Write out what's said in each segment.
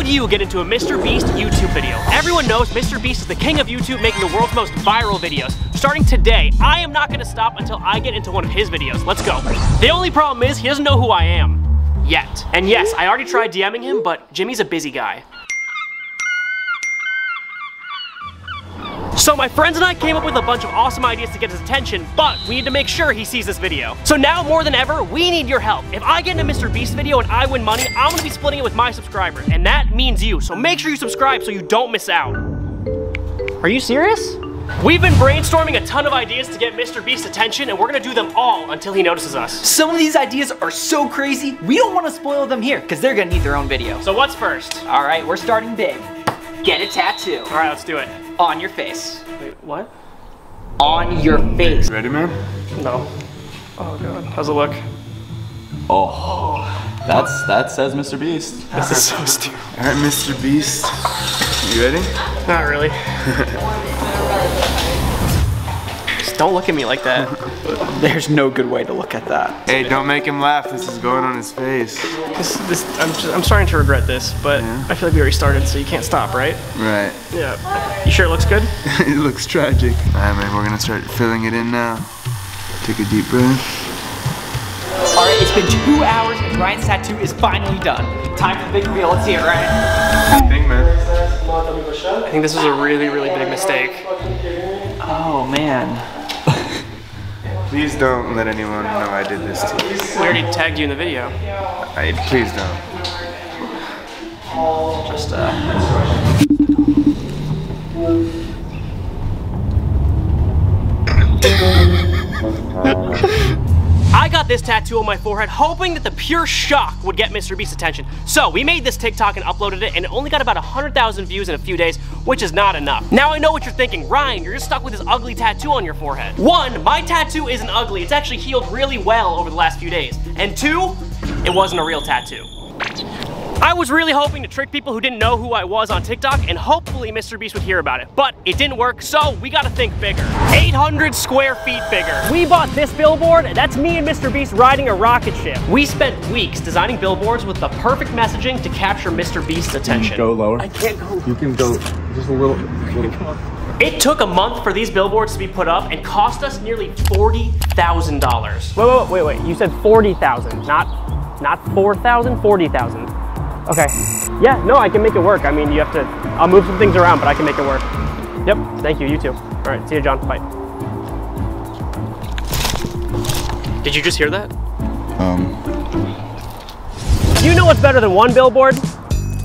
would you get into a Mr. Beast YouTube video? Everyone knows Mr. Beast is the king of YouTube making the world's most viral videos. Starting today, I am not gonna stop until I get into one of his videos. Let's go. The only problem is he doesn't know who I am. Yet. And yes, I already tried DMing him, but Jimmy's a busy guy. So my friends and I came up with a bunch of awesome ideas to get his attention, but we need to make sure he sees this video. So now more than ever, we need your help. If I get into Mr. Beast video and I win money, I'm gonna be splitting it with my subscribers, and that means you. So make sure you subscribe so you don't miss out. Are you serious? We've been brainstorming a ton of ideas to get Mr. Beast's attention, and we're gonna do them all until he notices us. Some of these ideas are so crazy, we don't want to spoil them here, because they're gonna need their own video. So what's first? All right, we're starting big. Get a tattoo All right, let's do it. On your face. Wait, what? On your face. Ready, man? No. Oh god, how's it look? Oh, that's that says Mr. Beast. This is so stupid. All right, Mr. Beast. You ready? Not really. Just don't look at me like that. There's no good way to look at that. Hey, don't make him laugh. This is going on his face. This, this, I'm, just, I'm starting to regret this, but I feel like we already started, so you can't stop, right? Right. Yeah. You sure it looks good? it looks tragic. All right, man. We're gonna start filling it in now. Take a deep breath. All right, it's been two hours and Ryan's tattoo is finally done. Time for the big reveal. Let's see it, Ryan. Thing, man. I think this was a really, really big mistake. Oh man. Please don't let anyone know I did this to you. We already tagged you in the video. I, please don't. Just uh. I got this tattoo on my forehead hoping that the pure shock would get Mr. Beast's attention. So we made this TikTok and uploaded it and it only got about 100,000 views in a few days, which is not enough. Now I know what you're thinking, Ryan, you're just stuck with this ugly tattoo on your forehead. One, my tattoo isn't ugly, it's actually healed really well over the last few days. And two, it wasn't a real tattoo. I was really hoping to trick people who didn't know who I was on TikTok and hopefully Mr. Beast would hear about it. But it didn't work, so we gotta think bigger. 800 square feet bigger. We bought this billboard, that's me and Mr. Beast riding a rocket ship. We spent weeks designing billboards with the perfect messaging to capture Mr. Beast's attention. Go lower. I can't go. You can go just a little. little. It took a month for these billboards to be put up and cost us nearly $40,000. Wait, wait, wait, wait, you said 40,000, not, not 4,000, 40,000. Okay, yeah, no, I can make it work. I mean, you have to, I'll move some things around, but I can make it work. Yep, thank you, you too. All right, see you, John, bye. Did you just hear that? Um, You know what's better than one billboard?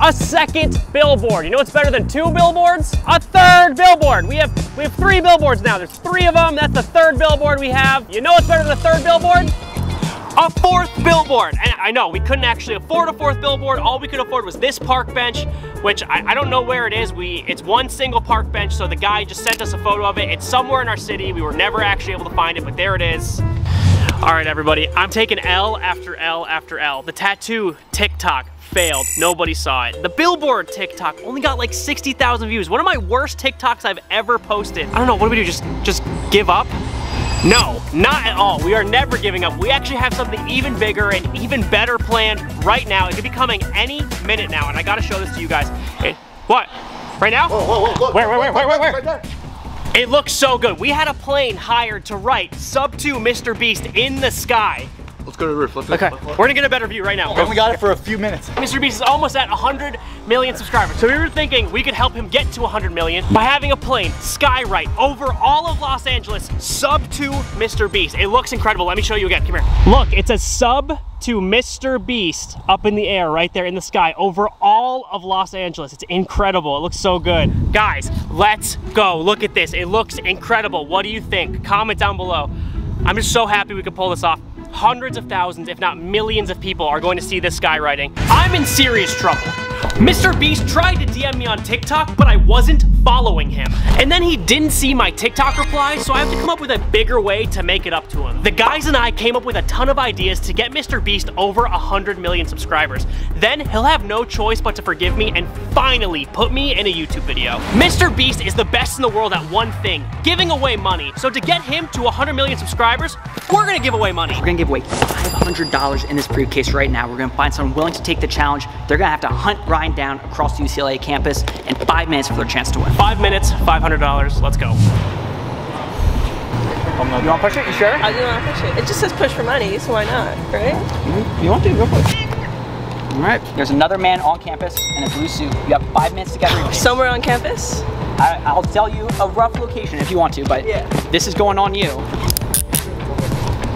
A second billboard. You know what's better than two billboards? A third billboard. We have we have three billboards now. There's three of them. That's the third billboard we have. You know what's better than a third billboard? A fourth billboard. And I know we couldn't actually afford a fourth billboard. All we could afford was this park bench, which I, I don't know where it is. We it's one single park bench. So the guy just sent us a photo of it. It's somewhere in our city. We were never actually able to find it, but there it is. All right, everybody, I'm taking L after L after L. The tattoo TikTok failed. Nobody saw it. The billboard TikTok only got like 60,000 views. One of my worst TikToks I've ever posted. I don't know, what do we do? Just, just give up? No, not at all. We are never giving up. We actually have something even bigger and even better planned right now. It could be coming any minute now, and I gotta show this to you guys. It- what? Right now? Whoa, whoa, whoa, look. Where, where, where, where, where, where? Right there. It looks so good. We had a plane hired to write Sub 2 Mr. Beast in the sky. Let's go to the roof. Let's go. Okay, we're gonna get a better view right now. We got it for a few minutes. Mr. Beast is almost at 100 million subscribers. So we were thinking we could help him get to 100 million by having a plane skywrite over all of Los Angeles, sub to Mr. Beast. It looks incredible. Let me show you again. Come here. Look, it's a sub to Mr. Beast up in the air right there in the sky over all of Los Angeles. It's incredible. It looks so good. Guys, let's go. Look at this. It looks incredible. What do you think? Comment down below. I'm just so happy we could pull this off. Hundreds of thousands, if not millions of people are going to see this skywriting. I'm in serious trouble. Mr. Beast tried to DM me on TikTok, but I wasn't following him. And then he didn't see my TikTok reply, so I have to come up with a bigger way to make it up to him. The guys and I came up with a ton of ideas to get Mr. Beast over 100 million subscribers. Then he'll have no choice but to forgive me and finally put me in a YouTube video. Mr. Beast is the best in the world at one thing, giving away money. So to get him to 100 million subscribers, we're gonna give away money. We're gonna give away $500 in this briefcase right now. We're gonna find someone willing to take the challenge. They're gonna have to hunt Ryan down across the UCLA campus in five minutes for their chance to win. Five minutes, $500. Let's go. Um, you want to push it? You sure? I do want to push it. It just says push for money, so why not, right? Mm-hmm. You want to? Go for it. All right. There's another man on campus in a blue suit. You have five minutes to get ready. Somewhere on campus. I, I'll tell you a rough location if you want to, but Yeah. this is going on you.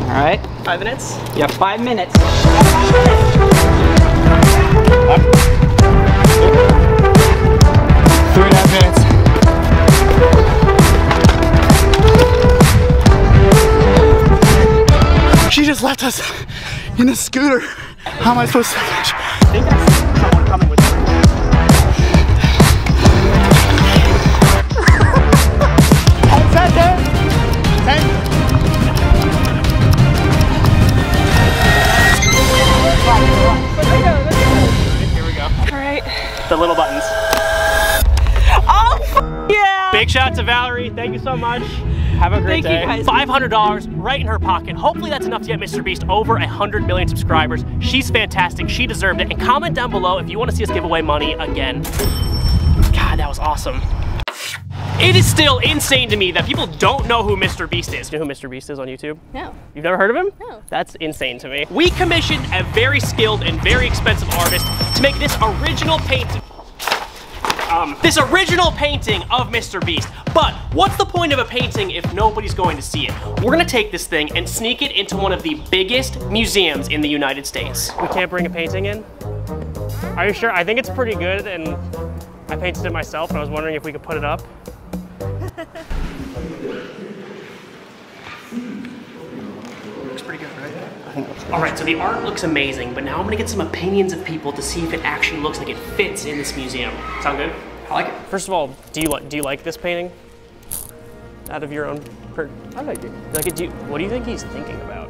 All right. Five minutes. Yeah, five minutes. Three and a half minutes. She just left us in a scooter. How am I supposed to? I Big shout out to Valerie. Thank you so much. Have a great Thank you, day. guys. $500 right in her pocket. Hopefully that's enough to get Mr. Beast over 100 million subscribers. She's fantastic. She deserved it. And comment down below if you want to see us give away money again. God, that was awesome. It is still insane to me that people don't know who Mr. Beast is. You know who Mr. Beast is on YouTube? No. You've never heard of him? No. That's insane to me. We commissioned a very skilled and very expensive artist to make this original painting. Um, this original painting of Mr. Beast. But what's the point of a painting if nobody's going to see it? We're gonna take this thing and sneak it into one of the biggest museums in the United States. We can't bring a painting in? Are you sure? I think it's pretty good and I painted it myself and I was wondering if we could put it up. Right? All right, so the art looks amazing, but now I'm gonna get some opinions of people to see if it actually looks like it fits in this museum. Sound good? I like it. First of all, do you like do you like this painting? Out of your own, per- I like it. like it. Do you, what do you think he's thinking about?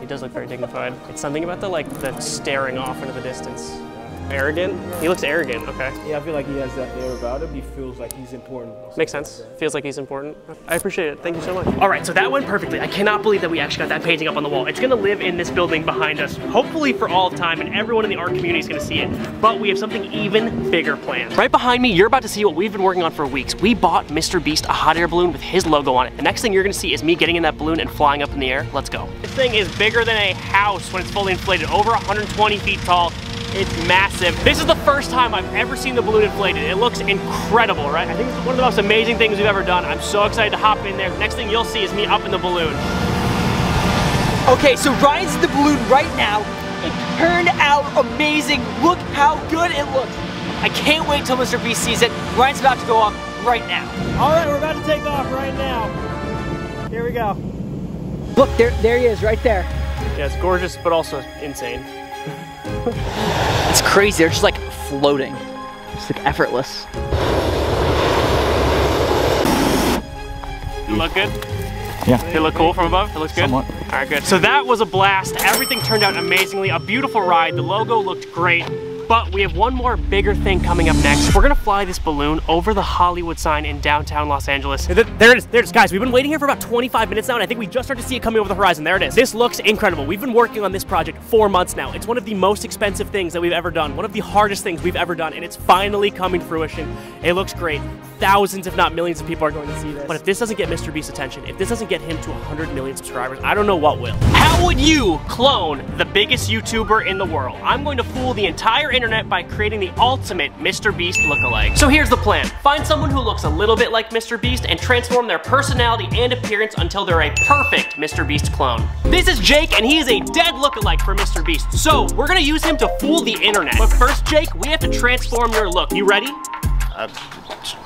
He does look very dignified. It's something about the like the staring off into the distance. Arrogant. He looks arrogant. Okay. Yeah, I feel like he has that air about him. He feels like he's important. Makes sense. Feels like he's important. I appreciate it. Thank you so much. All right, so that went perfectly. I cannot believe that we actually got that painting up on the wall. It's gonna live in this building behind us, hopefully for all of time, and everyone in the art community is gonna see it. But we have something even bigger planned. Right behind me, you're about to see what we've been working on for weeks. We bought Mr. Beast a hot air balloon with his logo on it. The next thing you're gonna see is me getting in that balloon and flying up in the air. Let's go. This thing is bigger than a house when it's fully inflated, over 120 feet tall. It's massive. This is the first time I've ever seen the balloon inflated. It looks incredible, right? I think it's one of the most amazing things we've ever done. I'm so excited to hop in there. Next thing you'll see is me up in the balloon. Okay, so Ryan's in the balloon right now. It turned out amazing. Look how good it looks. I can't wait till Mr. Beast sees it. Ryan's about to go up right now. All right, we're about to take off right now. Here we go. Look, there, there he is, right there. Yeah, it's gorgeous, but also insane. It's crazy. They're just like floating, It's like effortless. You look good? Yeah. It look cool from above? It looks good? Somewhat. All right, good. So that was a blast. Everything turned out amazingly. A beautiful ride. The logo looked great. But we have one more bigger thing coming up next. We're gonna fly this balloon over the Hollywood sign in downtown Los Angeles. Th- There it is, there it is. Guys, we've been waiting here for about 25 minutes now, and I think we just started to see it coming over the horizon. There it is. This looks incredible. We've been working on this project for months now. It's one of the most expensive things that we've ever done, one of the hardest things we've ever done, and it's finally coming to fruition. It looks great. Thousands, if not millions of people are going to see this. But if this doesn't get Mr. Beast's attention, if this doesn't get him to 100 million subscribers, I don't know what will. How would you clone the biggest YouTuber in the world? I'm going to fool the entire internet by creating the ultimate Mr. Beast lookalike. So here's the plan. Find someone who looks a little bit like Mr. Beast and transform their personality and appearance until they're a perfect Mr. Beast clone. This is Jake and he is a dead lookalike for Mr. Beast. So we're gonna use him to fool the internet. But first, Jake, we have to transform your look. You ready? Uh,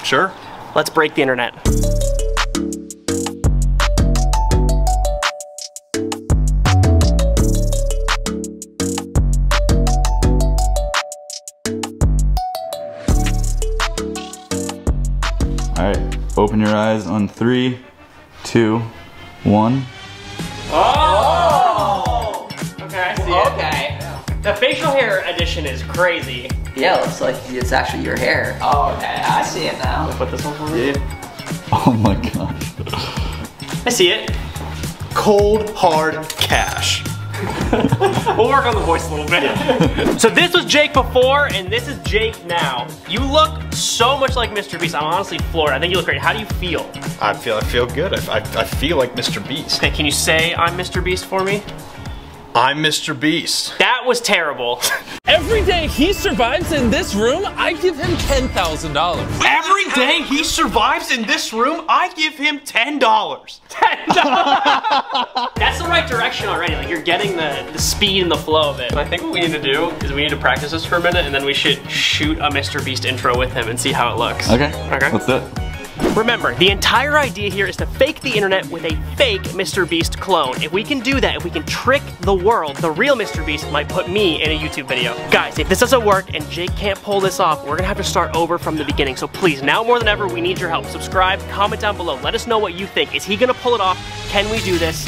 sure. Let's break the internet. Open your eyes on three, two, one. Oh! Okay, I see it. Okay. The facial hair edition is crazy. Yeah, it looks like it's actually your hair. Oh, okay. I see it now. Put this one for me. Oh my gosh. I see it. Cold hard cash. we'll work on the voice a little bit. so this was Jake before, and this is Jake now. You look so much like Mr. Beast. I'm honestly floored. I think you look great. How do you feel? I feel I feel good. I, I, I feel like Mr. Beast. Okay, can you say I'm Mr. Beast for me? I'm Mr. Beast. That was terrible. Every day he survives in this room, I give him $10,000. Every day he survives in this room, I give him $10. $10. That's the right direction already. Like you're getting the, the speed and the flow of it. I think what we need to do is we need to practice this for a minute and then we should shoot a Mr. Beast intro with him and see how it looks. Okay. Okay. Let's do it. Remember, the entire idea here is to fake the internet with a fake Mr. Beast clone. If we can do that, if we can trick the world, the real Mr. Beast might put me in a YouTube video. Guys, if this doesn't work and Jake can't pull this off, we're gonna have to start over from the beginning. So please, now more than ever, we need your help. Subscribe, comment down below. Let us know what you think. Is he gonna pull it off? Can we do this?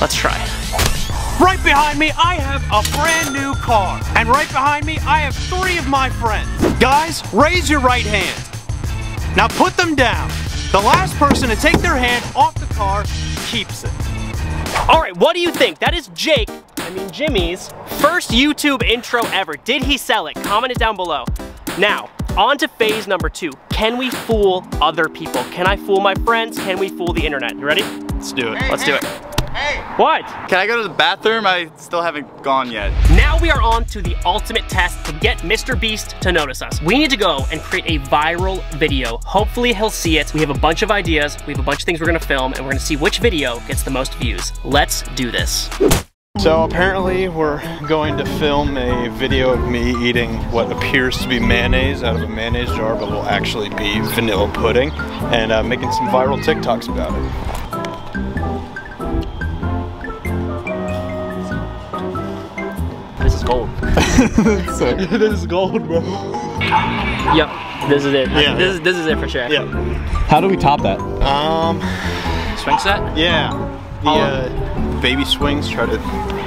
Let's try. Right behind me, I have a brand new car. And right behind me, I have three of my friends. Guys, raise your right hand. Now put them down. The last person to take their hand off the car keeps it. All right, what do you think? That is Jake, I mean Jimmy's, first YouTube intro ever. Did he sell it? Comment it down below. Now, on to phase number two. Can we fool other people? Can I fool my friends? Can we fool the internet? You ready? Let's do it. Let's do it. Hey. What? Can I go to the bathroom? I still haven't gone yet. Now we are on to the ultimate test to get Mr. Beast to notice us. We need to go and create a viral video. Hopefully he'll see it. We have a bunch of ideas. We have a bunch of things we're gonna film and we're gonna see which video gets the most views. Let's do this. So apparently we're going to film a video of me eating what appears to be mayonnaise out of a mayonnaise jar, but will actually be vanilla pudding, and uh, making some viral TikToks about it. this is gold, bro. Yep, this is it. Yeah, this, Is, this is it for sure. Yeah. How do we top that? Um, Swing set? yeah. The uh, baby swings, try to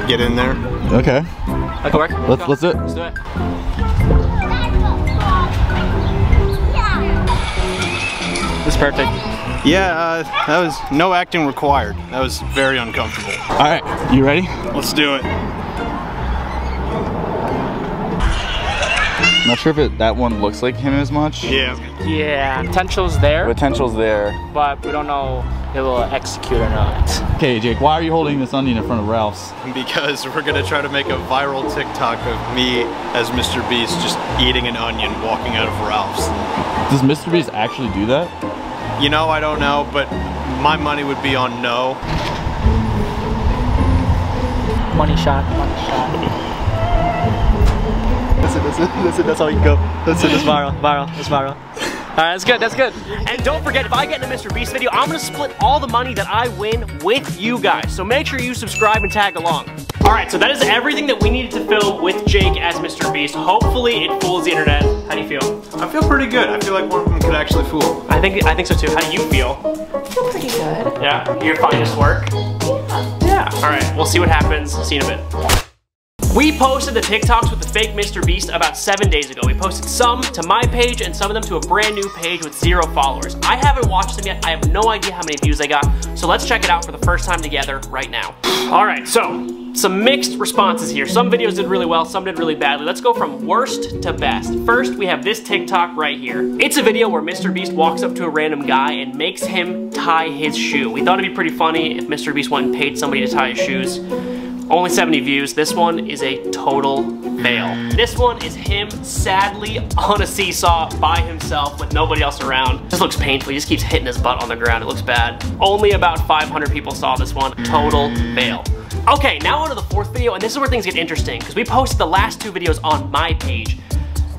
get in there. Okay. That could work. Let's let's do it. Let's do it. This is perfect. Yeah, uh, that was no acting required. That was very uncomfortable. All right. You ready? Let's do it. Not sure if it, that one looks like him as much. Yeah. Yeah, potential's there, Potential's there. but we don't know if it will execute or not. Okay, Jake. Why are you holding this onion in front of Ralph's? Because we're gonna try to make a viral TikTok of me as Mr. Beast just eating an onion walking out of Ralph's. Does Mr. Beast actually do that? You know, I don't know, but my money would be on no. Money shot, money shot. That's it, that's it, that's it, that's how you go. That's it, that's viral, viral, that's viral. All right, that's good, that's good. And don't forget, if I get in a Mr. Beast video, I'm gonna split all the money that I win with you guys. So make sure you subscribe and tag along. All right, so that is everything that we needed to film with Jake as Mr. Beast. Hopefully it fools the internet. How do you feel? I feel pretty good. I feel like one of them could actually fool. I think I think so too. How do you feel? I feel pretty good. Yeah, your finest work? Yeah. Yeah. All right, we'll see what happens. See you in a bit. We posted the TikToks with the fake Mr. Beast about seven days ago. We posted some to my page and some of them to a brand new page with zero followers. I haven't watched them yet. I have no idea how many views they got. So let's check it out for the first time together right now. All right, so some mixed responses here. Some videos did really well, some did really badly. Let's go from worst to best. First, we have this TikTok right here. It's a video where Mr. Beast walks up to a random guy and makes him tie his shoe. We thought it'd be pretty funny if Mr. Beast went and paid somebody to tie his shoes. Only 70 views. This one is a total fail. This one is him sadly on a seesaw by himself with nobody else around. This looks painful. He just keeps hitting his butt on the ground. It looks bad. Only about 500 people saw this one. Total fail. Okay, now on to the fourth video, and this is where things get interesting, because we posted the last two videos on my page.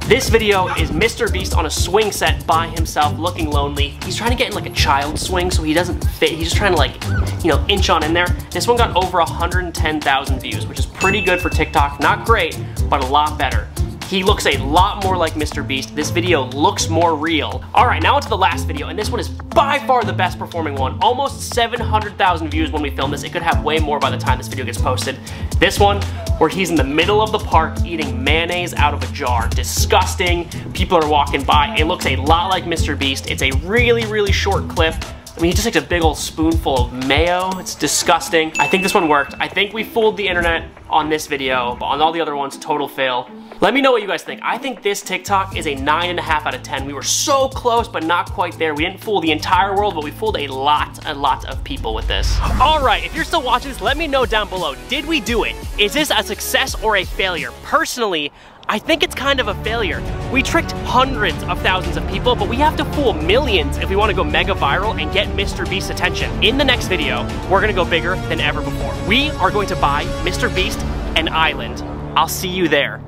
This video is Mr. Beast on a swing set by himself, looking lonely. He's trying to get in like a child swing so he doesn't fit. He's just trying to like, you know, inch on in there. This one got over 110,000 views, which is pretty good for TikTok. Not great, but a lot better. He looks a lot more like Mr. Beast. This video looks more real. All right, now onto the last video, and this one is by far the best performing one. Almost 700,000 views when we film this. It could have way more by the time this video gets posted. This one, where he's in the middle of the park eating mayonnaise out of a jar. Disgusting. People are walking by. It looks a lot like Mr. Beast. It's a really, really short clip. I mean, he just takes a big old spoonful of mayo. It's disgusting. I think this one worked. I think we fooled the internet on this video, but on all the other ones, total fail. Let me know what you guys think. I think this TikTok is a nine and a half out of 10. We were so close, but not quite there. We didn't fool the entire world, but we fooled a lot, a lot of people with this. All right, if you're still watching this, let me know down below. Did we do it? Is this a success or a failure? Personally, I think it's kind of a failure. We tricked hundreds of thousands of people, but we have to fool millions if we want to go mega viral and get Mr. Beast's attention. In the next video, we're gonna go bigger than ever before. We are going to buy Mr. Beast an island. I'll see you there.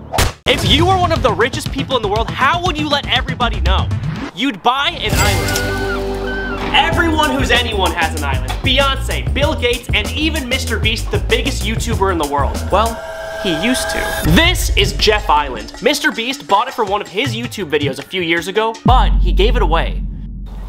If you were one of the richest people in the world, how would you let everybody know? You'd buy an island. Everyone who's anyone has an island. Beyonce, Bill Gates, and even Mr. Beast, the biggest YouTuber in the world. Well, he used to. This is Jeff Island. Mr. Beast bought it for one of his YouTube videos a few years ago, but he gave it away.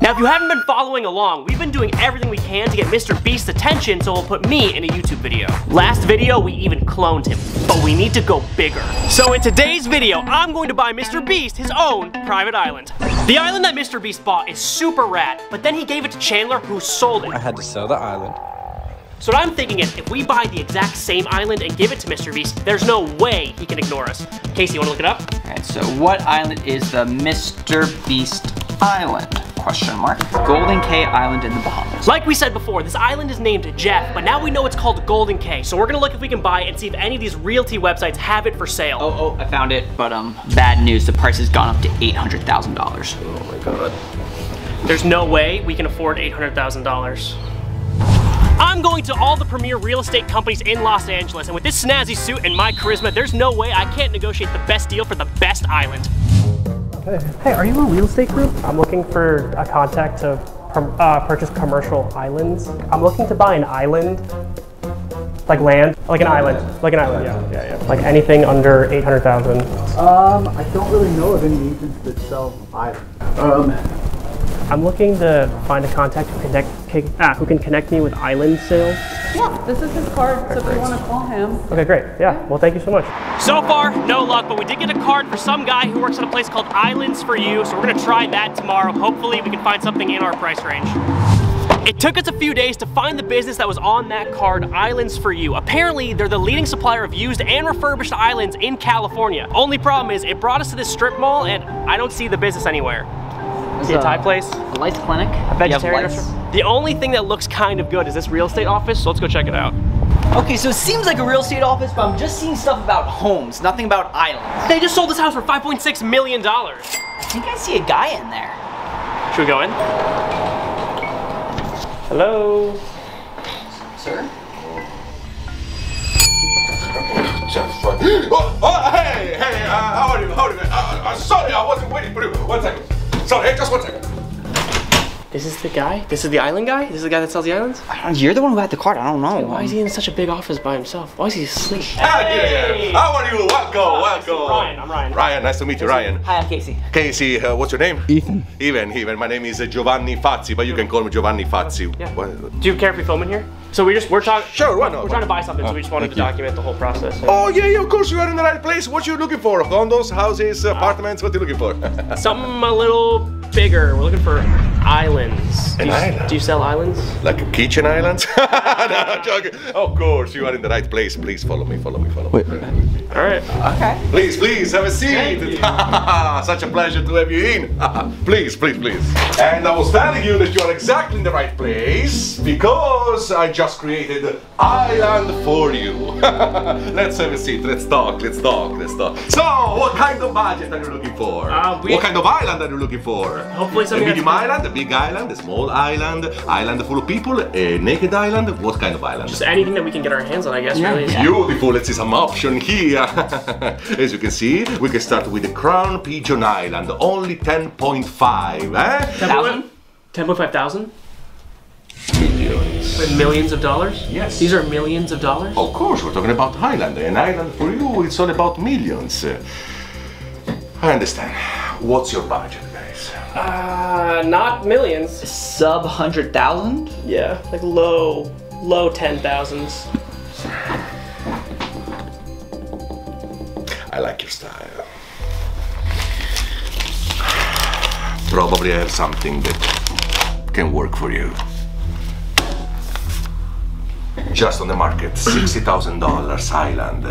Now, if you haven't been following along, we've been doing everything we can to get Mr. Beast's attention so he'll put me in a YouTube video. Last video, we even cloned him, but we need to go bigger. So in today's video, I'm going to buy Mr. Beast his own private island. The island that Mr. Beast bought is super rad, but then he gave it to Chandler who sold it. I had to sell the island. So what I'm thinking is, if we buy the exact same island and give it to Mr. Beast, there's no way he can ignore us. Casey, you wanna look it up? Alright, so what island is the Mr. Beast Island? Question mark. Golden K Island in the Bahamas. Like we said before, this island is named Jeff, but now we know it's called Golden K. So we're gonna look if we can buy it and see if any of these realty websites have it for sale. Oh, oh, I found it, but um, bad news. The price has gone up to $800,000. Oh my god. There's no way we can afford $800,000. I'm going to all the premier real estate companies in Los Angeles, and with this snazzy suit and my charisma, there's no way I can't negotiate the best deal for the best island. Hey, are you a real estate group? I'm looking for a contact to uh, purchase commercial islands. I'm looking to buy an island, like land, like an island, like an island, yeah, yeah, yeah. Like anything under 800,000. Um, I don't really know of any agents that sell islands. Um, I'm looking to find a contact who, connect, ah, who can connect me with island sales. Yeah, this is his card, so if you want to call him. Okay, great. Yeah, well, thank you so much. So far, no luck, but we did get a card for some guy who works at a place called Islands for You, so we're gonna try that tomorrow. Hopefully, we can find something in our price range. It took us a few days to find the business that was on that card, Islands for You. Apparently, they're the leading supplier of used and refurbished islands in California. Only problem is, it brought us to this strip mall, and I don't see the business anywhere. See a Thai place? A lights clinic. A vegetarian restaurant. The only thing that looks kind of good is this real estate office, so let's go check it out. Okay, so it seems like a real estate office, but I'm just seeing stuff about homes, nothing about islands. They just sold this house for $5.6 million. I think I see a guy in there. Should we go in? Hello? Sir? Just fun. Oh, oh, hey, hey, uh, how are you? How are you? Uh, uh, sorry, I wasn't waiting for you. One second. Sorry, just one second. This is the guy? This is the island guy? This is the guy that sells the islands? You're the one who had the card, I don't know. Why is he in such a big office by himself? Why is he asleep? Hey, how are you? Welcome, welcome. Ryan, I'm Ryan. Ryan, nice to meet you, Ryan. Hi, I'm Casey. Casey, uh, what's your name? Ethan. Ethan, Ethan. My name is uh, Giovanni Fazzi, but you can call me Giovanni Fazzi. Yeah. What? Do you care if we film in here? So we just, we're talking. Sure, why not? We're trying to buy something, so we just wanted to document the whole process. Oh, yeah, yeah, of course you are in the right place. What you looking for? Condos, houses, apartments? What are you looking for? Something a little bigger. We're looking for islands. An do you, island? Do you sell islands? Like a kitchen islands? no, I'm joking. Of course, you are in the right place. Please follow me, follow me, follow me. All right. Okay. Please, please, have a seat. Such a pleasure to have you in. please, please, please. And I was telling you that you are exactly in the right place because I just created Island for you. let's have a seat. Let's talk. Let's talk. Let's talk. So, what kind of budget are you looking for? Uh, we- what kind of island are you looking for? Hopefully a something medium island, a big island, a small island, island full of people, a naked island. What kind of island? Just anything that we can get our hands on, I guess, really. Beautiful, let's see some option here. As you can see, we can start with the Crown Pigeon Island, only 10.5, eh? Thousand? 10.5 thousand? Millions. Millions of dollars? Yes. These are millions of dollars? Of course, we're talking about Highland. An island for you, it's all about millions. I understand. What's your budget, guys? Uh, not millions. Sub hundred thousand? Yeah, like low, low ten thousands. I like your style. Probably I have something that can work for you. Just on the market, $60,000 island,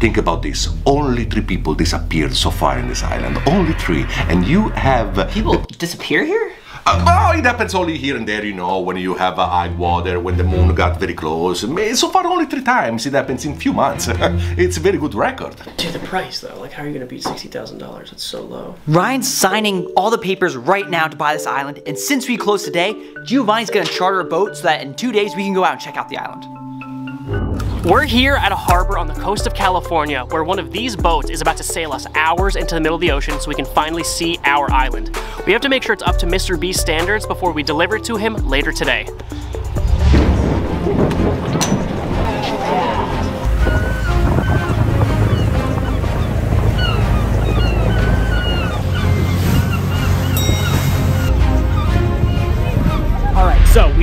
Think about this. Only three people disappeared so far in this island. Only three. And you have. People disappear here? Uh, well, it happens only here and there, you know, when you have uh, high water, when the moon got very close. So far, only three times. It happens in few months. it's a very good record. Dude, the price though, like how are you gonna beat $60,000? It's so low. Ryan's signing all the papers right now to buy this island, and since we close today, Giovanni's gonna charter a boat so that in two days we can go out and check out the island. We're here at a harbor on the coast of California where one of these boats is about to sail us hours into the middle of the ocean so we can finally see our island. We have to make sure it's up to Mr. B's standards before we deliver it to him later today.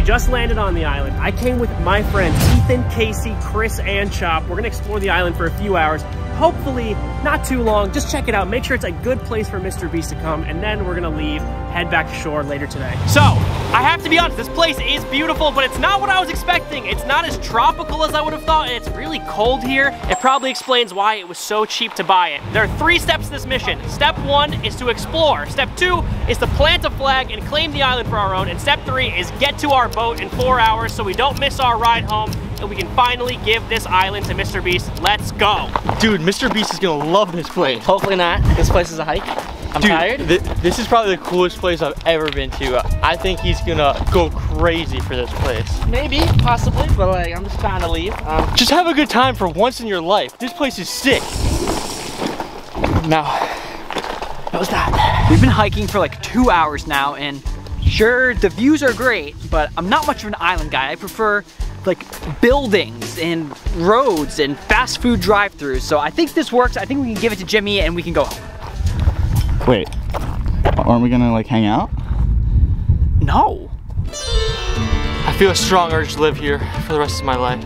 Just landed on the island. I came with my friends Ethan, Casey, Chris, and Chop. We're gonna explore the island for a few hours. Hopefully, not too long. Just check it out. Make sure it's a good place for Mr. Beast to come, and then we're gonna leave, head back to shore later today. So, I have to be honest, this place is beautiful, but it's not what I was expecting. It's not as tropical as I would have thought, and it's really cold here. It probably explains why it was so cheap to buy it. There are three steps to this mission. Step one is to explore. Step two is to plant a flag and claim the island for our own. And step three is get to our boat in four hours so we don't miss our ride home and we can finally give this island to Mr. Beast. Let's go. Dude, Mr. Beast is gonna love this place. Hopefully not. This place is a hike. I'm Dude, tired. thi- this is probably the coolest place I've ever been to. I think he's gonna go crazy for this place. Maybe, possibly, but like I'm just trying to leave. Um, Just have a good time for once in your life. This place is sick. now, what was that? We've been hiking for like two hours now, and sure, the views are great, but I'm not much of an island guy. I prefer like buildings and roads and fast food drive-throughs. So I think this works. I think we can give it to Jimmy and we can go home. Wait, aren't we gonna like hang out? No. I feel a strong urge to live here for the rest of my life.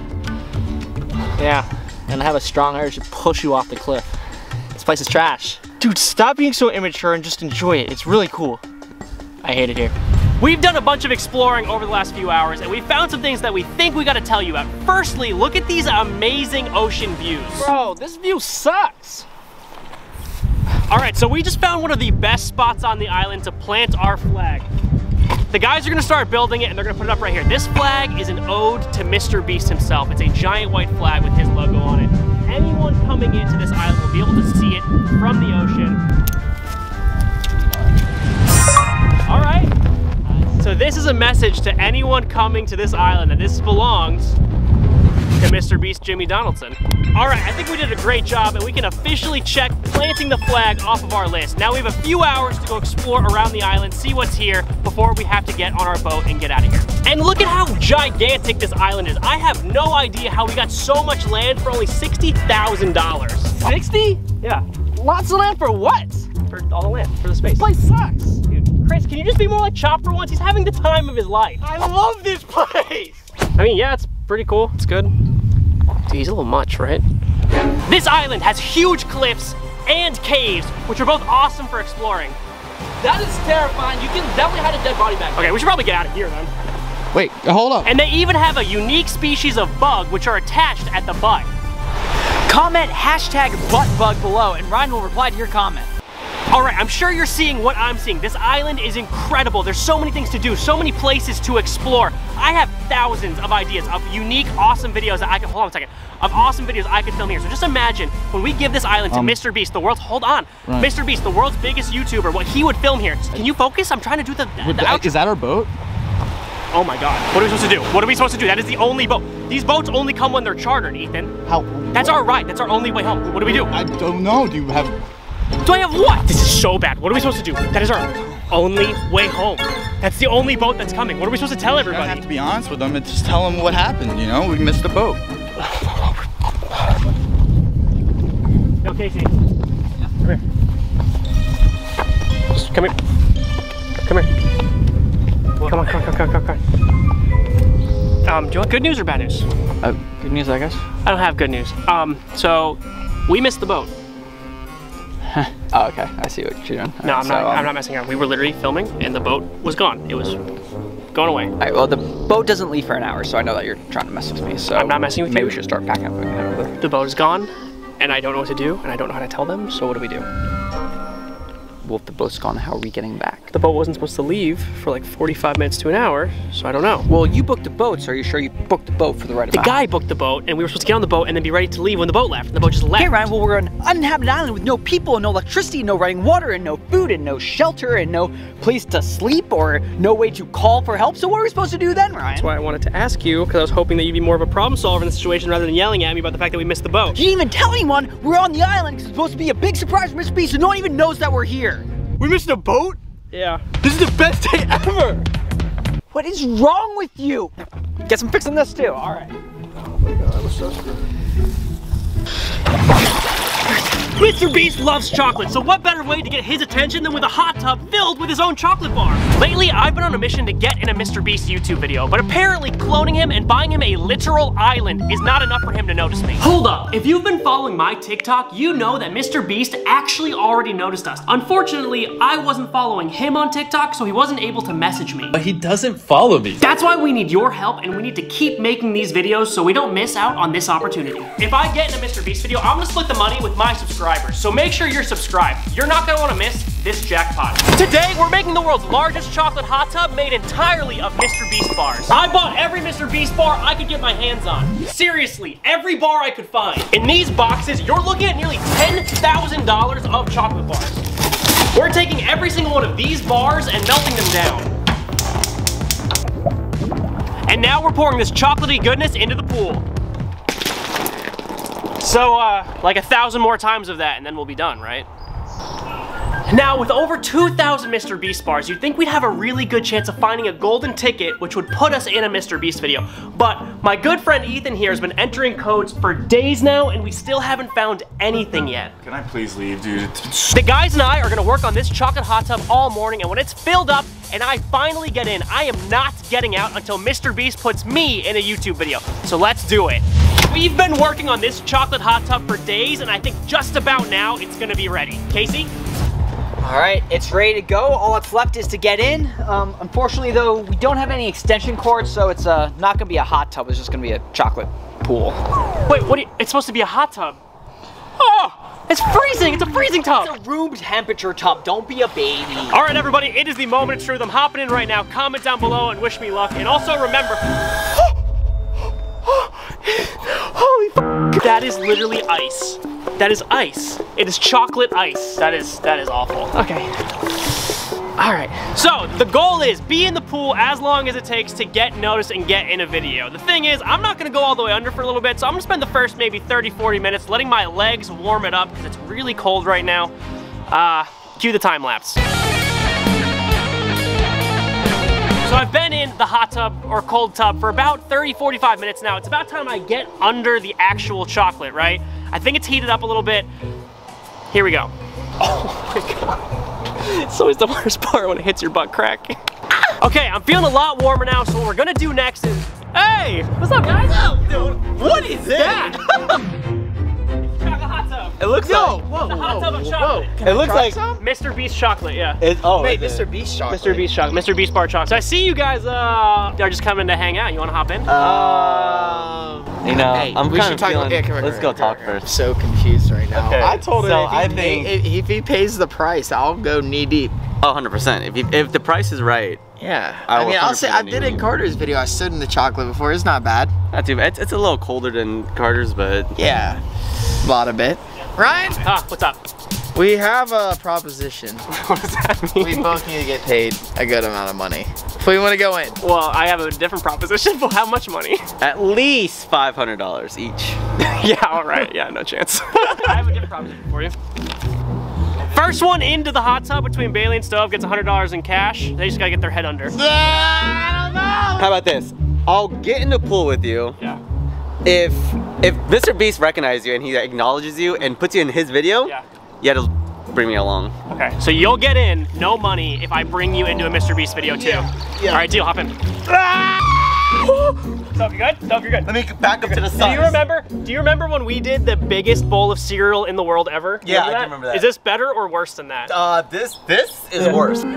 Yeah, and I have a strong urge to push you off the cliff. This place is trash. Dude, stop being so immature and just enjoy it. It's really cool. I hate it here. We've done a bunch of exploring over the last few hours and we found some things that we think we gotta tell you about. Firstly, look at these amazing ocean views. Bro, this view sucks. All right, so we just found one of the best spots on the island to plant our flag. The guys are gonna start building it and they're gonna put it up right here. This flag is an ode to Mr. Beast himself. It's a giant white flag with his logo on it. Anyone coming into this island will be able to see it from the ocean. So this is a message to anyone coming to this island that this belongs to Mr. Beast Jimmy Donaldson. All right, I think we did a great job and we can officially check planting the flag off of our list. Now we have a few hours to go explore around the island, see what's here before we have to get on our boat and get out of here. And look at how gigantic this island is. I have no idea how we got so much land for only $60,000. 60? Yeah, Lots of land for what? For all the land, for the space. This place sucks. Dude, Chris, can you just be more like Chopper once? He's having the time of his life. I love this place. I mean, yeah, it's pretty cool. It's good. Dude, he's a little much, right? This island has huge cliffs and caves, which are both awesome for exploring. That is terrifying. You can definitely hide a dead body back there. Okay, we should probably get out of here then. Wait, hold up. And they even have a unique species of bug, which are attached at the butt. Comment hashtag butt bug below and Ryan will reply to your comment. All right, I'm sure you're seeing what I'm seeing. This island is incredible. There's so many things to do, so many places to explore. I have thousands of ideas of unique, awesome videos that I can, hold on a second, of awesome videos I could film here. So just imagine when we give this island to Um, Mr. Beast, the world's, hold on, Right. Mr. Beast, the world's biggest YouTuber, what he would film here. Can you focus? I'm trying to do the, the, the outro. is that our boat? Oh my God, what are we supposed to do? What are we supposed to do? That is the only boat. These boats only come when they're chartered, Ethan. How? That's our ride, that's our only way home. What do we do? I don't know. Do you have? Do I have what? This is so bad. What are we supposed to do? That is our only way home. That's the only boat that's coming. What are we supposed to tell I don't everybody? have to be honest with them and just tell them what happened. You know, we missed the boat. No, Casey. Come here. Just come here. Come here. Come on, come on, come on, come on, come on. Um, do you want good news or bad news? Uh, good news, I guess. I don't have good news. Um, so we missed the boat. Oh, okay. I see what you're doing. No, Alright, I'm so, not. um, I'm not messing around. We were literally filming, and the boat was gone. It was Going away. All right, well, the boat doesn't leave for an hour, so I know that you're trying to mess with me. So I'm not messing with maybe you. we should start packing up. and head over there. The boat is gone, and I don't know what to do, and I don't know how to tell them, so what do we do? Well, if the boat's gone, how are we getting back? The boat wasn't supposed to leave for like 45 minutes to an hour, so I don't know. Well, you booked the boat, so are you sure you booked the boat for the right The amount? guy booked the boat, and we were supposed to get on the boat and then be ready to leave when the boat left. And the boat just left. Okay, Ryan, well, we're on an uninhabited island with no people, and no electricity, no running water, and no food, and no shelter, and no place to sleep, or no way to call for help. So what are we supposed to do then, Ryan? That's why I wanted to ask you, because I was hoping that you'd be more of a problem solver in the situation rather than yelling at me about the fact that we missed the boat. You didn't even tell anyone we're on the island because it's supposed to be a big surprise for Mr. Beast, so no one even knows that we're here. We missed a boat? Yeah. This is the best day ever! What is wrong with you? Guess I'm fixing this too. All right. Mr. Beast loves chocolate, so what better way to get his attention than with a hot tub filled with his own chocolate bar? Lately, I've been on a mission to get in a Mr. Beast YouTube video, but apparently cloning him and buying him a literal island is not enough for him to notice me. Hold up, if you've been following my TikTok, you know that Mr. Beast actually already noticed us. Unfortunately, I wasn't following him on TikTok, so he wasn't able to message me. But he doesn't follow me. That's why we need your help and we need to keep making these videos so we don't miss out on this opportunity. If I get in a Mr. Beast video, I'm gonna split the money with my subscribers. So make sure you're subscribed. You're not gonna wanna miss this jackpot. Today, we're making the world's largest chocolate hot tub made entirely of Mr. Beast bars. I bought every Mr. Beast bar I could get my hands on. Seriously, every bar I could find. In these boxes, you're looking at nearly $10,000 of chocolate bars. We're taking every single one of these bars and melting them down. And now we're pouring this chocolatey goodness into the pool. So, uh, like a thousand more times of that and then we'll be done, right? Now, with over 2,000 Mr. Beast bars, you'd think we'd have a really good chance of finding a golden ticket, which would put us in a Mr. Beast video. But my good friend Ethan here has been entering codes for days now, and we still haven't found anything yet. Can I please leave, dude? The guys and I are gonna work on this chocolate hot tub all morning, and when it's filled up and I finally get in, I am not getting out until Mr. Beast puts me in a YouTube video. So let's do it. We've been working on this chocolate hot tub for days, and I think just about now it's gonna be ready. Casey? All right, it's ready to go. All that's left is to get in. Um, unfortunately, though, we don't have any extension cords, so it's uh, not gonna be a hot tub. It's just gonna be a chocolate pool. Wait, what? you- it's supposed to be a hot tub. Oh, it's freezing. It's a freezing tub. It's a room temperature tub. Don't be a baby. All right, everybody, it is the moment of truth. I'm hopping in right now. Comment down below and wish me luck. And also remember, holy f that is literally ice. That is ice. It is chocolate ice. That is that is awful. Okay. All right. So the goal is be in the pool as long as it takes to get noticed and get in a video. The thing is, I'm not gonna go all the way under for a little bit, so I'm gonna spend the first maybe 30, 40 minutes letting my legs warm it up because it's really cold right now. Uh, cue the time lapse. So I've been in the hot tub or cold tub for about 30, 45 minutes now. It's about time I get under the actual chocolate, right? I think it's heated up a little bit. Here we go. Oh my God. It's always the worst part when it hits your butt crack. okay, I'm feeling a lot warmer now, so what we're gonna do next is, hey, what's up guys? What is that? Chocolate hot tub. It looks Yo, like. whoa, the hot tub of chocolate. It looks like. Mr. Beast chocolate, yeah. It, oh, Wait, it- Mr. Beast chocolate. Mr. Beast chocolate, Mr. Beast bar chocolate. So I see you guys uh, are just coming to hang out. You wanna hop in? Um, You know, hey, I'm we kind should of talk. feeling. yeah, come let's come go talk here, first. I'm so confused right now. Okay, I told him so if, he I think- if, if he pays the price, I'll go knee deep. Oh, 100%. If, you, if the price is right, Yeah. I I, will mean, I'll say I did in. Carter's video. I stood in the chocolate before. It's not bad. not too bad. It's, it's a little colder than Carter's, but Yeah. A lot of it. Ryan, Ah, what's up? we have a proposition. what does that mean? We both need to get paid a good amount of money. If we want to go in. Well, I have a different proposition, for how much money? at least $500 each. yeah, all right. Yeah, no chance. I have a different proposition for you. First one into the hot tub between Bailey and Stove gets $100 in cash. They just gotta get their head under. How about this? I'll get in the pool with you. Yeah. If if Mr. Beast recognizes you and he acknowledges you and puts you in his video, Yeah. you have to bring me along. Okay, so you'll get in, no money, if I bring you into a Mr. Beast video too. yeah. All right, deal, hop in. Stove, you good? Stove, you're good. Let me back up to the Do side. you remember? Do you remember when we did the biggest bowl of cereal in the world ever? Yeah, I do that? remember that. Is this better or worse than that? Uh, this this is worse. All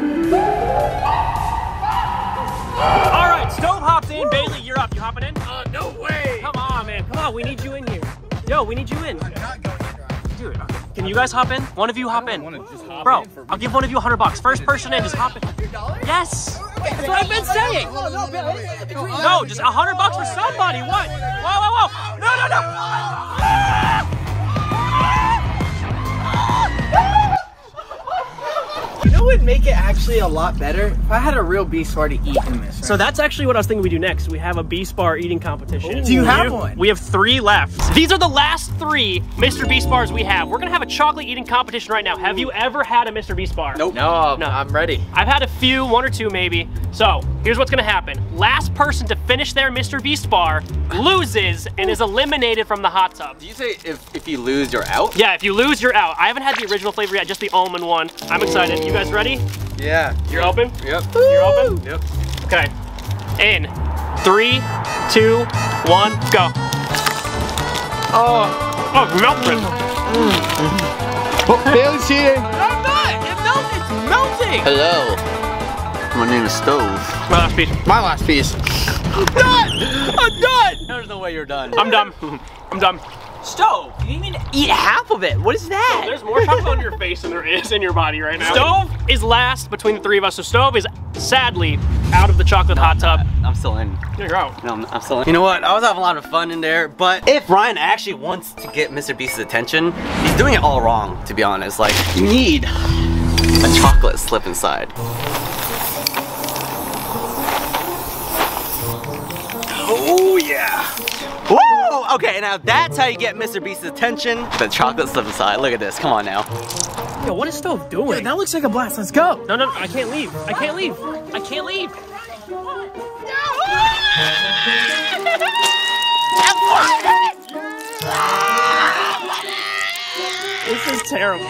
right, Stove hopped in. Bailey, you're up. You hopping in? Uh, no way. Come on, man. Come on. We need you in here. Yo, we need you in. Dude, okay. can you guys hop in? One of you hop in. Bro, I'll give one of you a hundred bucks. First person in, just hop in. Yes. That's what I've been saying. No, just a hundred bucks for somebody. What? Whoa, whoa, whoa. No, no, no. You know what would make it actually a lot better? If I had a real beast bar to eat in this. So that's actually what I was thinking we do next. We have a Beast Bar eating competition. Do you We have one? We have three left. These are the last three Mr. Beast bars we have. We're gonna have a chocolate eating competition right now. Have you ever had a Mr. Beast bar? Nope. No, no, I'm ready. I've had a few, one or two maybe. So here's what's gonna happen. Last person to finish their Mr. Beast bar loses and is eliminated from the hot tub. Do you say if, if you lose, you're out? Yeah, if you lose, you're out. I haven't had the original flavor yet, just the almond one. I'm excited. You guys ready? Yeah. You're open? Yep. You're open? Yep. Okay. In three, two, one, go. Oh, oh, melted. Mm. Oh, Bailey's cheating. I'm not. Oh, it melted. It's melting. Hello. My name is Stove. My last piece. My last piece. I'm done. I'm done. There's no way you're done. I'm done. I'm done. Stove, you didn't even eat half of it. What is that? There's more chocolate on your face than there is in your body right now. Stove is last between the three of us. So Stove is sadly out of the chocolate hot tub. I'm still in. Yeah, you're out. No, I'm, I'm still in. You know what? I was having a lot of fun in there, but if Ryan actually wants to get Mr. Beast's attention, he's doing it all wrong, to be honest. Like, you need a chocolate slip inside. Oh, yeah. Whoa! Okay, now that's how you get Mr. Beast's attention. The chocolate slip inside. Look at this. Come on now. Yo, what is Stove doing? that looks like a blast. Let's go. No, no, I can't leave. I can't leave. I can't leave. This is terrible.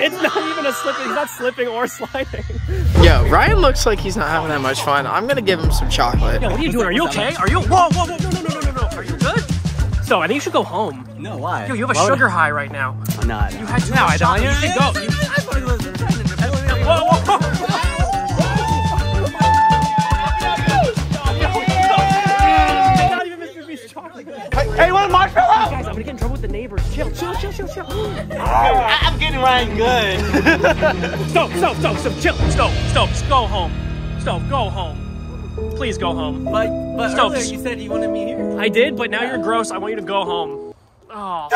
It's not even a slipping. He's not slipping or sliding. Yo, Ryan looks like he's not having that much fun. I'm gonna give him some chocolate. Yo, what are you doing? Are you okay? Are you? Whoa, whoa, whoa! No, no, no, no, no, So I think you should go home. No, why? Yo, you have a Why sugar high right now. I? No, I You don't. had too No, much I don't. chocolate. You should go. Whoa, whoa, whoa! Hey, want a marshmallow? Guys, I'm gonna get in trouble with the neighbors. Chill, chill, chill, chill, chill. I'm getting Ryan good. Stop, stop, stop, stop, chill. Stop, stop, go home. Stop, go home. Please go home. But, but Stop. earlier you said you wanted me here. I did, but now you're gross. I want you to go home. Oh.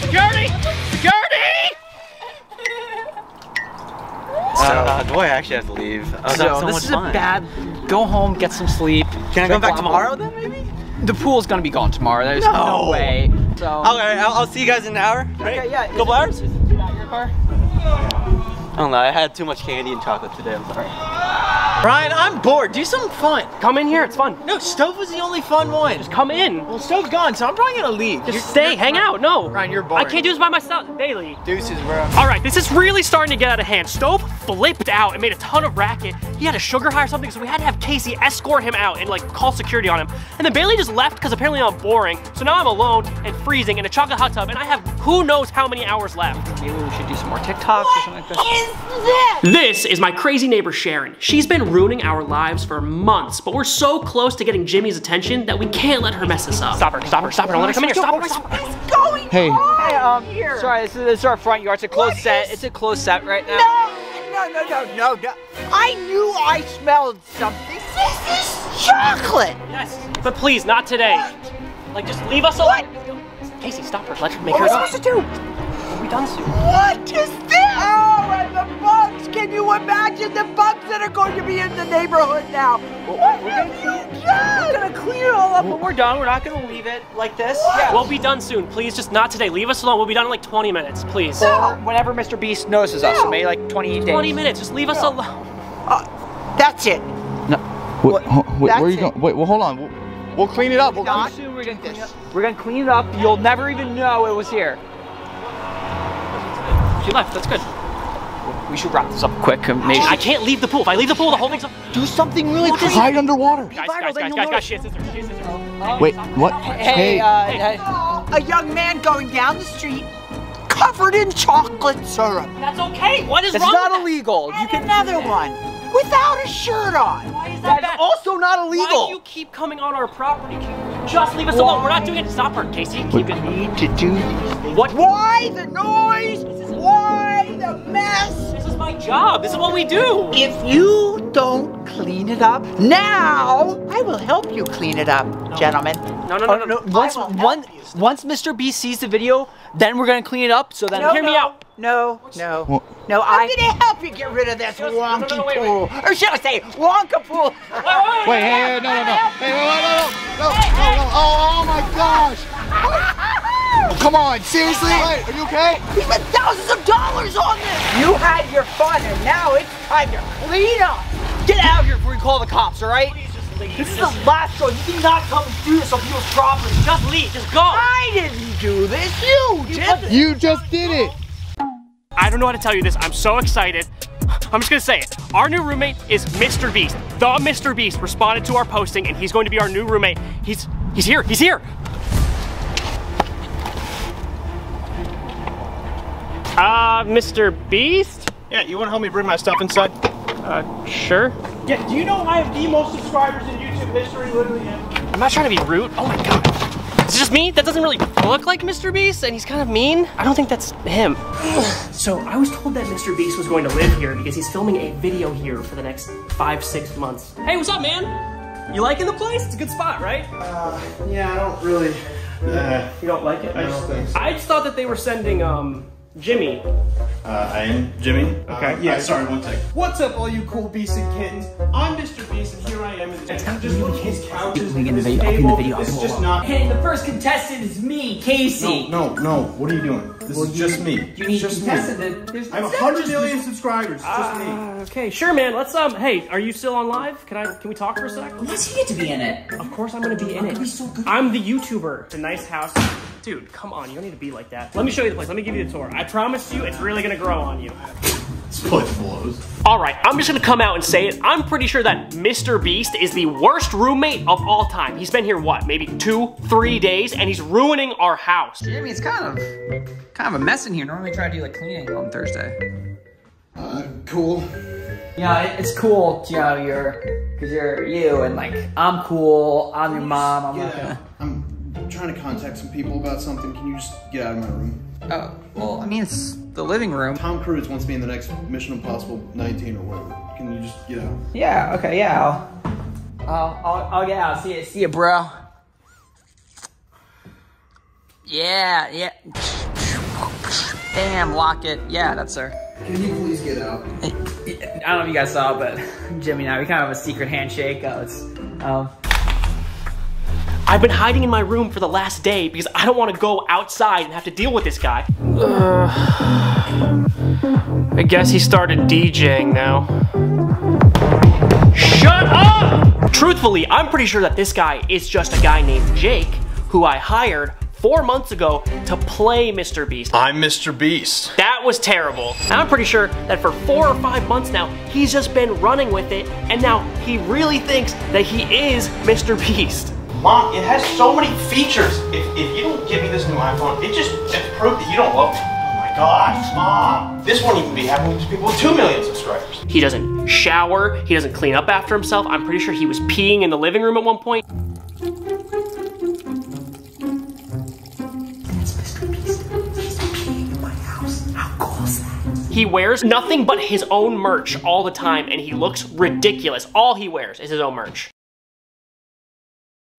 Security! Security! Uh, do I actually have to leave? I was having So so this much is fun. a bad. Go home, get some sleep. Can I come back tomorrow then, maybe? The pool's gonna be gone tomorrow. There's no, No. way. So. Okay, I'll, I'll see you guys in an hour. Okay, yeah. Couple hours? Is it not your car? I don't know. I had too much candy and chocolate today. I'm sorry. Ryan, I'm bored. Do something fun. Come in here, it's fun. No, Stove was the only fun one. Just come in. Well, Stove's gone, so I'm probably gonna leave. Just You're- stay, you're- hang out. No. Ryan, you're bored. I can't do this by myself. Bailey. Deuces, bro. All right, this is really starting to get out of hand. Stove flipped out and made a ton of racket. He had a sugar high or something, so we had to have Casey escort him out and like call security on him. And then Bailey just left because apparently I'm boring. So now I'm alone and freezing in a chocolate hot tub, and I have who knows how many hours left. Maybe we should do some more TikToks or something like that. This this is my crazy neighbor Sharon. She's been ruining our lives for months, but we're so close to getting Jimmy's attention that we can't let her mess us up. Stop her, stop her, stop her. Don't let her come in here. Stop her, stop her. Hey, Hey, um, sorry, this is, this is our front yard. It's a closed set. It's a closed set right now. No, no, no, no, no. No. I knew I smelled something. This is chocolate. Yes, but please, not today. Like, just leave us alone. Casey, stop her. Let her make her What am I supposed to do? We'll be done soon. What is this? Oh, and the bugs. Can you imagine the bugs that are going to be in the neighborhood now? What have you done? We're gonna clean it all up when we're done. We're not gonna leave it like this. Yeah. We'll be done soon. Please, just not today. Leave us alone. We'll be done in like 20 minutes. Please. Or whenever Mr. Beast notices us, so maybe like 20 days. 20 minutes. Just leave us alone. Uh, that's it. wait, ho- wait, where are you That's going? Wait, well, hold on. We'll, we'll clean it up. We'll Not Soon we're gonna clean this. it up. We're gonna clean it up. You'll never even know it was here. She left. That's good. We should wrap this up quick. and Maybe I can't leave the pool. If I leave the pool, the whole thing's up. Do something really What is- Hide underwater. Guys, guys, guys, guys, guys, she has scissors. She has scissors. Wait, what? Hey, uh, a young man going down the street covered in chocolate syrup. That's okay. What is That's wrong not with illegal. And another one without a shirt on. Why is That's also not illegal. Why do you keep coming on our property? Just leave us alone? We're not doing it. Stop her, Casey. Keep it. Need to do What? Why the noise? Why the mess? This is my job. This is what we do. If you don't clean it up now, I will help you clean it up, gentlemen. No, no, Oh, no, no. no, once, one, once Mr. B sees the video, then we're gonna clean it up. So then No, Hear me out. No, no, Well- no. I'm gonna help you get rid of this Just- no, no, wonky no, wait, wait. pool, or shall I say, Wonka pool? Wait, hey, hey, no, no, no. Hey, wait, wait, no, no, no, no, no. Oh, oh my gosh. Oh, come on, seriously? Wait, are you okay? We spent thousands of dollars on this. You had your fun, and now it's time to clean up. get out of here before we call the cops. All right? This is the last straw. You did not come and do this on people's property. Just leave. Just go. I didn't do this. You did. You just did it. I don't know how to tell you this. I'm so excited. I'm just gonna say it. Our new roommate is Mr. Beast. The Mr. Beast responded to our posting, and he's going to be our new roommate. He's he's here. He's here. Uh, Mr. Beast? Yeah, you want to help me bring my stuff inside? Uh, sure. Yeah, do you know I have the most subscribers in YouTube history, literally? Yeah. I'm not trying to be rude. Oh my god. It's just me? That doesn't really look like Mr. Beast, and he's kind of mean. I don't think that's him. so I was told that Mr. Beast was going to live here because he's filming a video here for the next five, six months. Hey, what's up, man? You liking the place? It's a good spot, right? Uh, yeah, I don't really. Uh, You don't like it? I just think so. I just thought that they were sending, um, Jimmy. Uh, I am Jimmy. Okay. Uh, yeah, sorry, one sec. What's up, all you cool beasts and kittens? I'm Mr. Beast, and here I am. And I'm just looking at his couches. in the video, I'll the table. video, This is just wall. not. And the first contestant is me, Casey. No, no, no. What are you doing? This is just me. You need just to me. There's I have 100 million subscribers. It's just me. Uh, okay, sure, man. Let's, um, hey, are you still on live? Can I, can we talk for a sec? Why does he get to be in it? Of course I'm gonna be in it. I'm the YouTuber. It's a nice house. Dude, come on, you don't need to be like that. Let me show you the place. Let me give you the tour. I promise you, it's really gonna grow on you. This place blows. All right, I'm just gonna come out and say it. I'm pretty sure that Mr. Beast is the worst roommate of all time. He's been here, what, maybe two, three days, and he's ruining our house. I mean, it's kind of, kind of a mess in here. Normally, I try to do like cleaning on Thursday. Uh, cool. Yeah, it's cool, you know, you're, cause you're you, and like, I'm cool, I'm your mom, I'm not gonna. I'm trying to contact some people about something. Can you just get out of my room? Oh, well, I mean, it's the living room. Tom Cruise wants me in the next Mission Impossible 19 or whatever. Can you just get out? Yeah, okay, yeah, I'll, I'll, I'll, I'll get out. See you, see you, bro. Yeah, yeah. Damn, lock it. Yeah, that's her. Can you please get out? I don't know if you guys saw, but Jimmy and I, we kind of have a secret handshake. Uh, it's, um, I've been hiding in my room for the last day because I don't want to go outside and have to deal with this guy. I guess he started DJing now. Shut up! Truthfully, I'm pretty sure that this guy is just a guy named Jake who I hired four months ago to play Mr. Beast. I'm Mr. Beast. That was terrible. And I'm pretty sure that for four or five months now, he's just been running with it, and now he really thinks that he is Mr. Beast. Mom, it has so many features. If, if you don't give me this new iPhone, it just it's proof that you don't love me. Oh my God, Mom. This won't even be happening to people with 2 million subscribers. He doesn't shower, he doesn't clean up after himself. I'm pretty sure he was peeing in the living room at one point. He wears nothing but his own merch all the time and he looks ridiculous. All he wears is his own merch.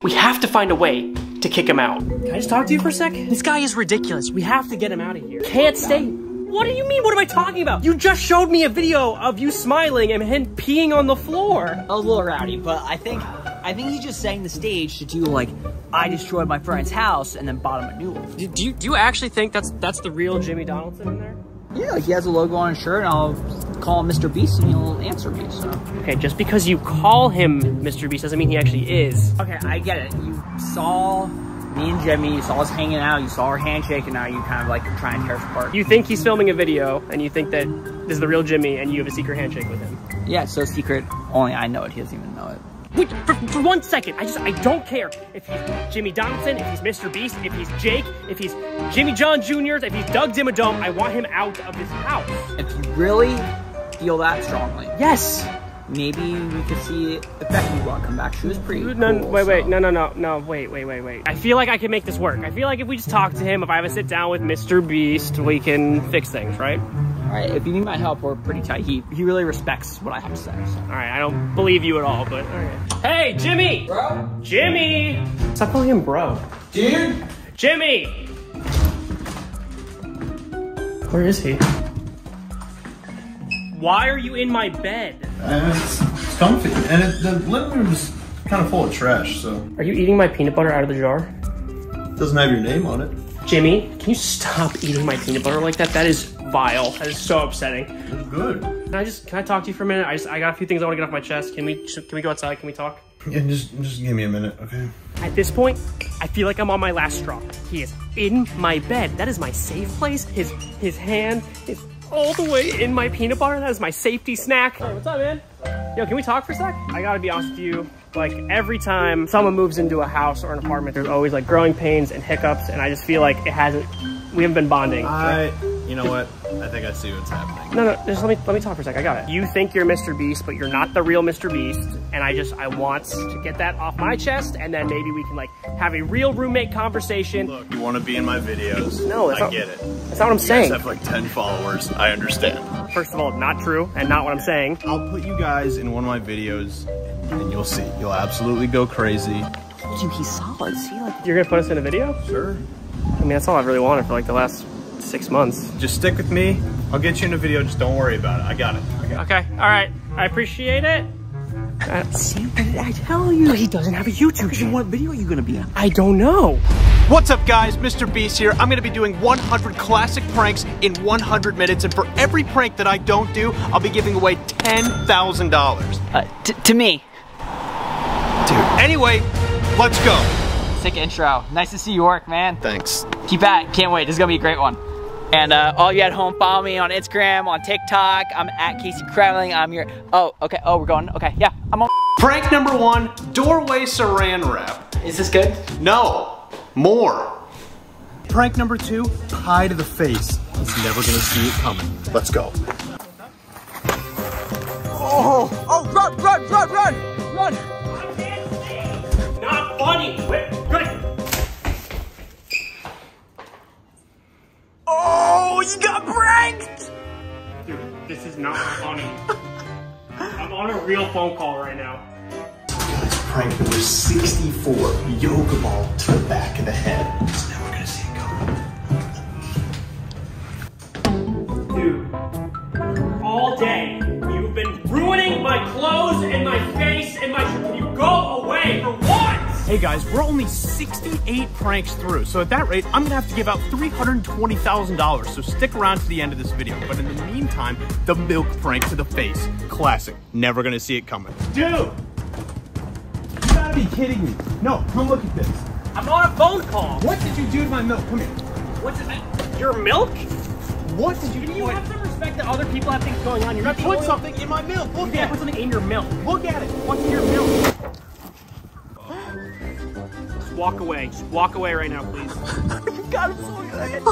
We have to find a way to kick him out. Can I just talk to you for a sec? This guy is ridiculous. We have to get him out of here. Can't stay. What do you mean? What am I talking about? You just showed me a video of you smiling and him peeing on the floor. a little rowdy, but I think, I think he's just setting the stage to do like, I destroyed my friend's house and then bought him a new one. Do, do you do you actually think that's that's the real Jimmy Donaldson in there? Yeah, he has a logo on his shirt, and I'll call him Mr. Beast, and he'll answer me. So. Okay, just because you call him Mr. Beast doesn't mean he actually is. Okay, I get it. You saw me and Jimmy, you saw us hanging out, you saw our handshake, and now you kind of like try and tear us apart. You think he's filming a video, and you think that this is the real Jimmy, and you have a secret handshake with him. Yeah, it's so secret. Only I know it. He doesn't even know it. Wait, for, for one second, I just, I don't care if he's Jimmy Donaldson, if he's Mr. Beast, if he's Jake, if he's Jimmy John Jr., if he's Doug Dimmadome, I want him out of this house. If you really feel that strongly, Yes! maybe we could see if Becky Rock come back. She was pretty No, cool, wait, wait, so- no, no, no, no, wait, wait, wait, wait. I feel like I can make this work. I feel like if we just talk to him, if I have a sit down with Mr. Beast, we can fix things, right? All right, if you need my help, we're pretty tight. He he really respects what I have to say. So. All right, I don't believe you at all, but all right. Hey, Jimmy! Bro? Jimmy! Stop calling him bro. Dude? Jimmy! Where is he? Why are you in my bed? And it's, it's comfy. And it, the living room is kind of full of trash, so. Are you eating my peanut butter out of the jar? Doesn't have your name on it. Jimmy, can you stop eating my peanut butter like that? That is vile. That is so upsetting. It's good. Can I just can I talk to you for a minute? I just I got a few things I want to get off my chest. Can we can we go outside? Can we talk? Yeah, just just give me a minute, okay? At this point, I feel like I'm on my last straw. He is in my bed. That is my safe place. His his hand is all the way in my peanut butter. That is my safety snack. Hey, what's up, man? Yo, can we talk for a sec? I gotta be honest with you. Like every time someone moves into a house or an apartment, there's always like growing pains and hiccups, and I just feel like it hasn't. We haven't been bonding. I, you know what? I think I see what's happening. No, no, just let me let me talk for a sec. I got it. You think you're Mr. Beast, but you're not the real Mr. Beast, and I just I want to get that off my chest, and then maybe we can like have a real roommate conversation. Look, you want to be in my videos? No, that's I not- get it. That's not what I'm You saying. guys have like 10 followers. I understand. First of all, not true, and not what I'm saying. I'll put you guys in one of my videos, and you'll see. You'll absolutely go crazy. Dude, he's solid. See, like You're gonna put us in a video? Sure. I mean, that's all I've really wanted for like the last six months. Just stick with me. I'll get you in a video. Just don't worry about it. I got it. Okay. Okay, all right. I appreciate it. Uh, see, what did I tell you? he doesn't have a YouTube channel. What video are you gonna be on? I don't know. What's up guys, Mr. Beast here. I'm gonna be doing 100 classic pranks in 100 minutes, and for every prank that I don't do, I'll be giving away $10,000. Uh, to me. Dude, anyway, let's go. Sick intro. Nice to see you work, man. Thanks. Keep at it. Can't wait. This is gonna be a great one. And uh, all you at home, follow me on Instagram, on TikTok. I'm at Casey Kremling. I'm your. Oh, okay. Oh, we're going. Okay, yeah. I'm on. Prank number one, doorway saran wrap. Is this good? No, more. Prank number two, pie to the face. He's never gonna see it coming. Let's go. Oh, oh, run, run, run, run, run. Not funny. Wait, good. Oh, you got pranked. Dude, this is not funny. I'm on a real phone call right now. Prank number 64, yoga ball to the back of the head. Hey guys, we're only 68 pranks through, so at that rate, I'm gonna have to give out $320,000, so stick around to the end of this video. But in the meantime, the milk prank to the face. Classic. Never gonna see it coming. Dude, You gotta be kidding me. No, come look at this. I'm on a phone call. What did you do to my milk? Come here. What's it? Your milk? What did you Can do? you have some respect that other people have things going on? You're not the Put only- something in my milk. You Look can't at put something in your milk. Look at it. What's in your milk? Just walk away. Just walk away right now, please. God, I'm so good.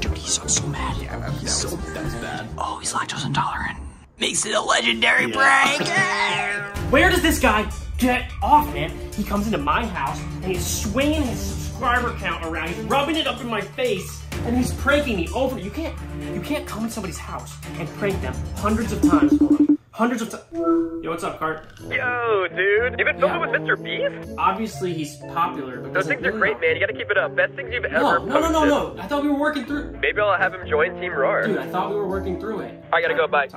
Dude, he's so, so mad. Yeah, he's so that's bad. Oh, he's lactose intolerant. Makes it a legendary prank. Where does this guy get off, man? He comes into my house and he's swinging his subscriber count around. He's rubbing it up in my face and he's pranking me over. You can't, you can't come in somebody's house and prank them hundreds of times. Hundreds of times. Yo, what's up, Cart? Yo, dude. You've been filming with Mr. Beast? Obviously, he's popular, but Those things are great, man. You gotta keep it up. Best things you've ever No, no, no, no, no. I thought we were working through. Maybe I'll have him join Team RAR. Dude, I thought we were working through it. I gotta go. Bye.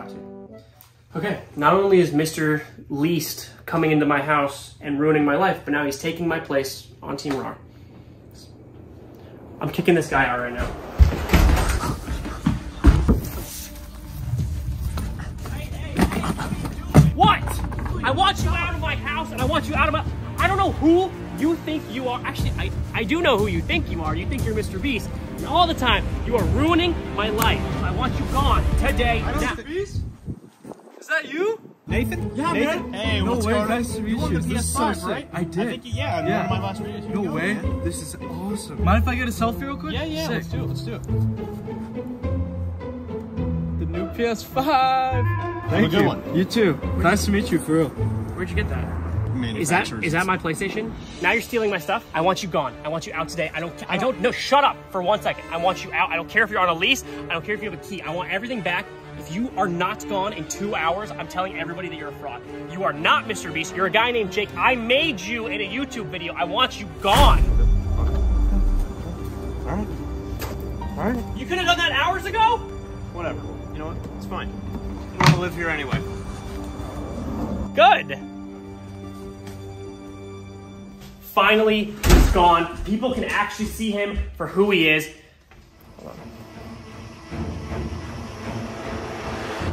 Okay, not only is Mr. Least coming into my house and ruining my life, but now he's taking my place on Team RAR. I'm kicking this guy out right now. What? I want you out of my house and I want you out of my. I don't know who you think you are. Actually, I, I do know who you think you are. You think you're Mr. Beast. And all the time, you are ruining my life. I want you gone today. I know now. Mr. Beast? Is that you? Nathan? Yeah, Nathan? man. Hey, no what's way. going on? Nice to meet You won you. the This is PS5, so right? sick. I did. I think, yeah, in one of my last videos. No go. way. This is awesome. Mind if I get a selfie real quick? Yeah, yeah, Sick. let's do it, let's do it. The new PS5. Thank a good you. one. You too. Nice to meet you, for real. Where'd you get that? Is that is that my PlayStation? Now you're stealing my stuff. I want you gone. I want you out today. I don't. I don't. No, shut up for one second. I want you out. I don't care if you're on a lease. I don't care if you have a key. I want everything back. If you are not gone in two hours, I'm telling everybody that you're a fraud. You are not Mr. Beast. You're a guy named Jake. I made you in a YouTube video. I want you gone. All right. All right. You could have done that hours ago. Whatever. You know what? It's fine. I don't want to live here anyway. Good. Finally, he's gone. People can actually see him for who he is.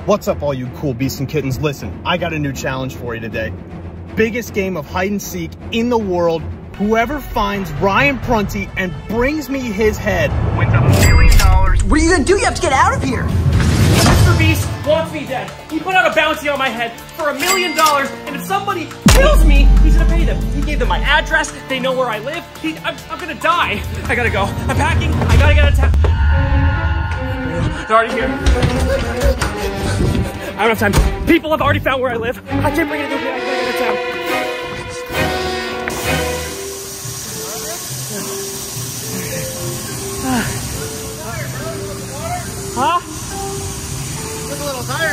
What's up, all you cool beasts and kittens? Listen, I got a new challenge for you today. Biggest game of hide and seek in the world. Whoever finds Ryan Prunty and brings me his head wins a million dollars. What are you gonna do? You have to get out of here. Beast wants me dead. He put out a bounty on my head for a million dollars, and if somebody kills me, he's gonna pay them. He gave them my address. They know where I live. He, I'm, I'm gonna die. I gotta go. I'm packing. I gotta get out of town. They're already here. I don't have time. People have already found where I live. I can't bring it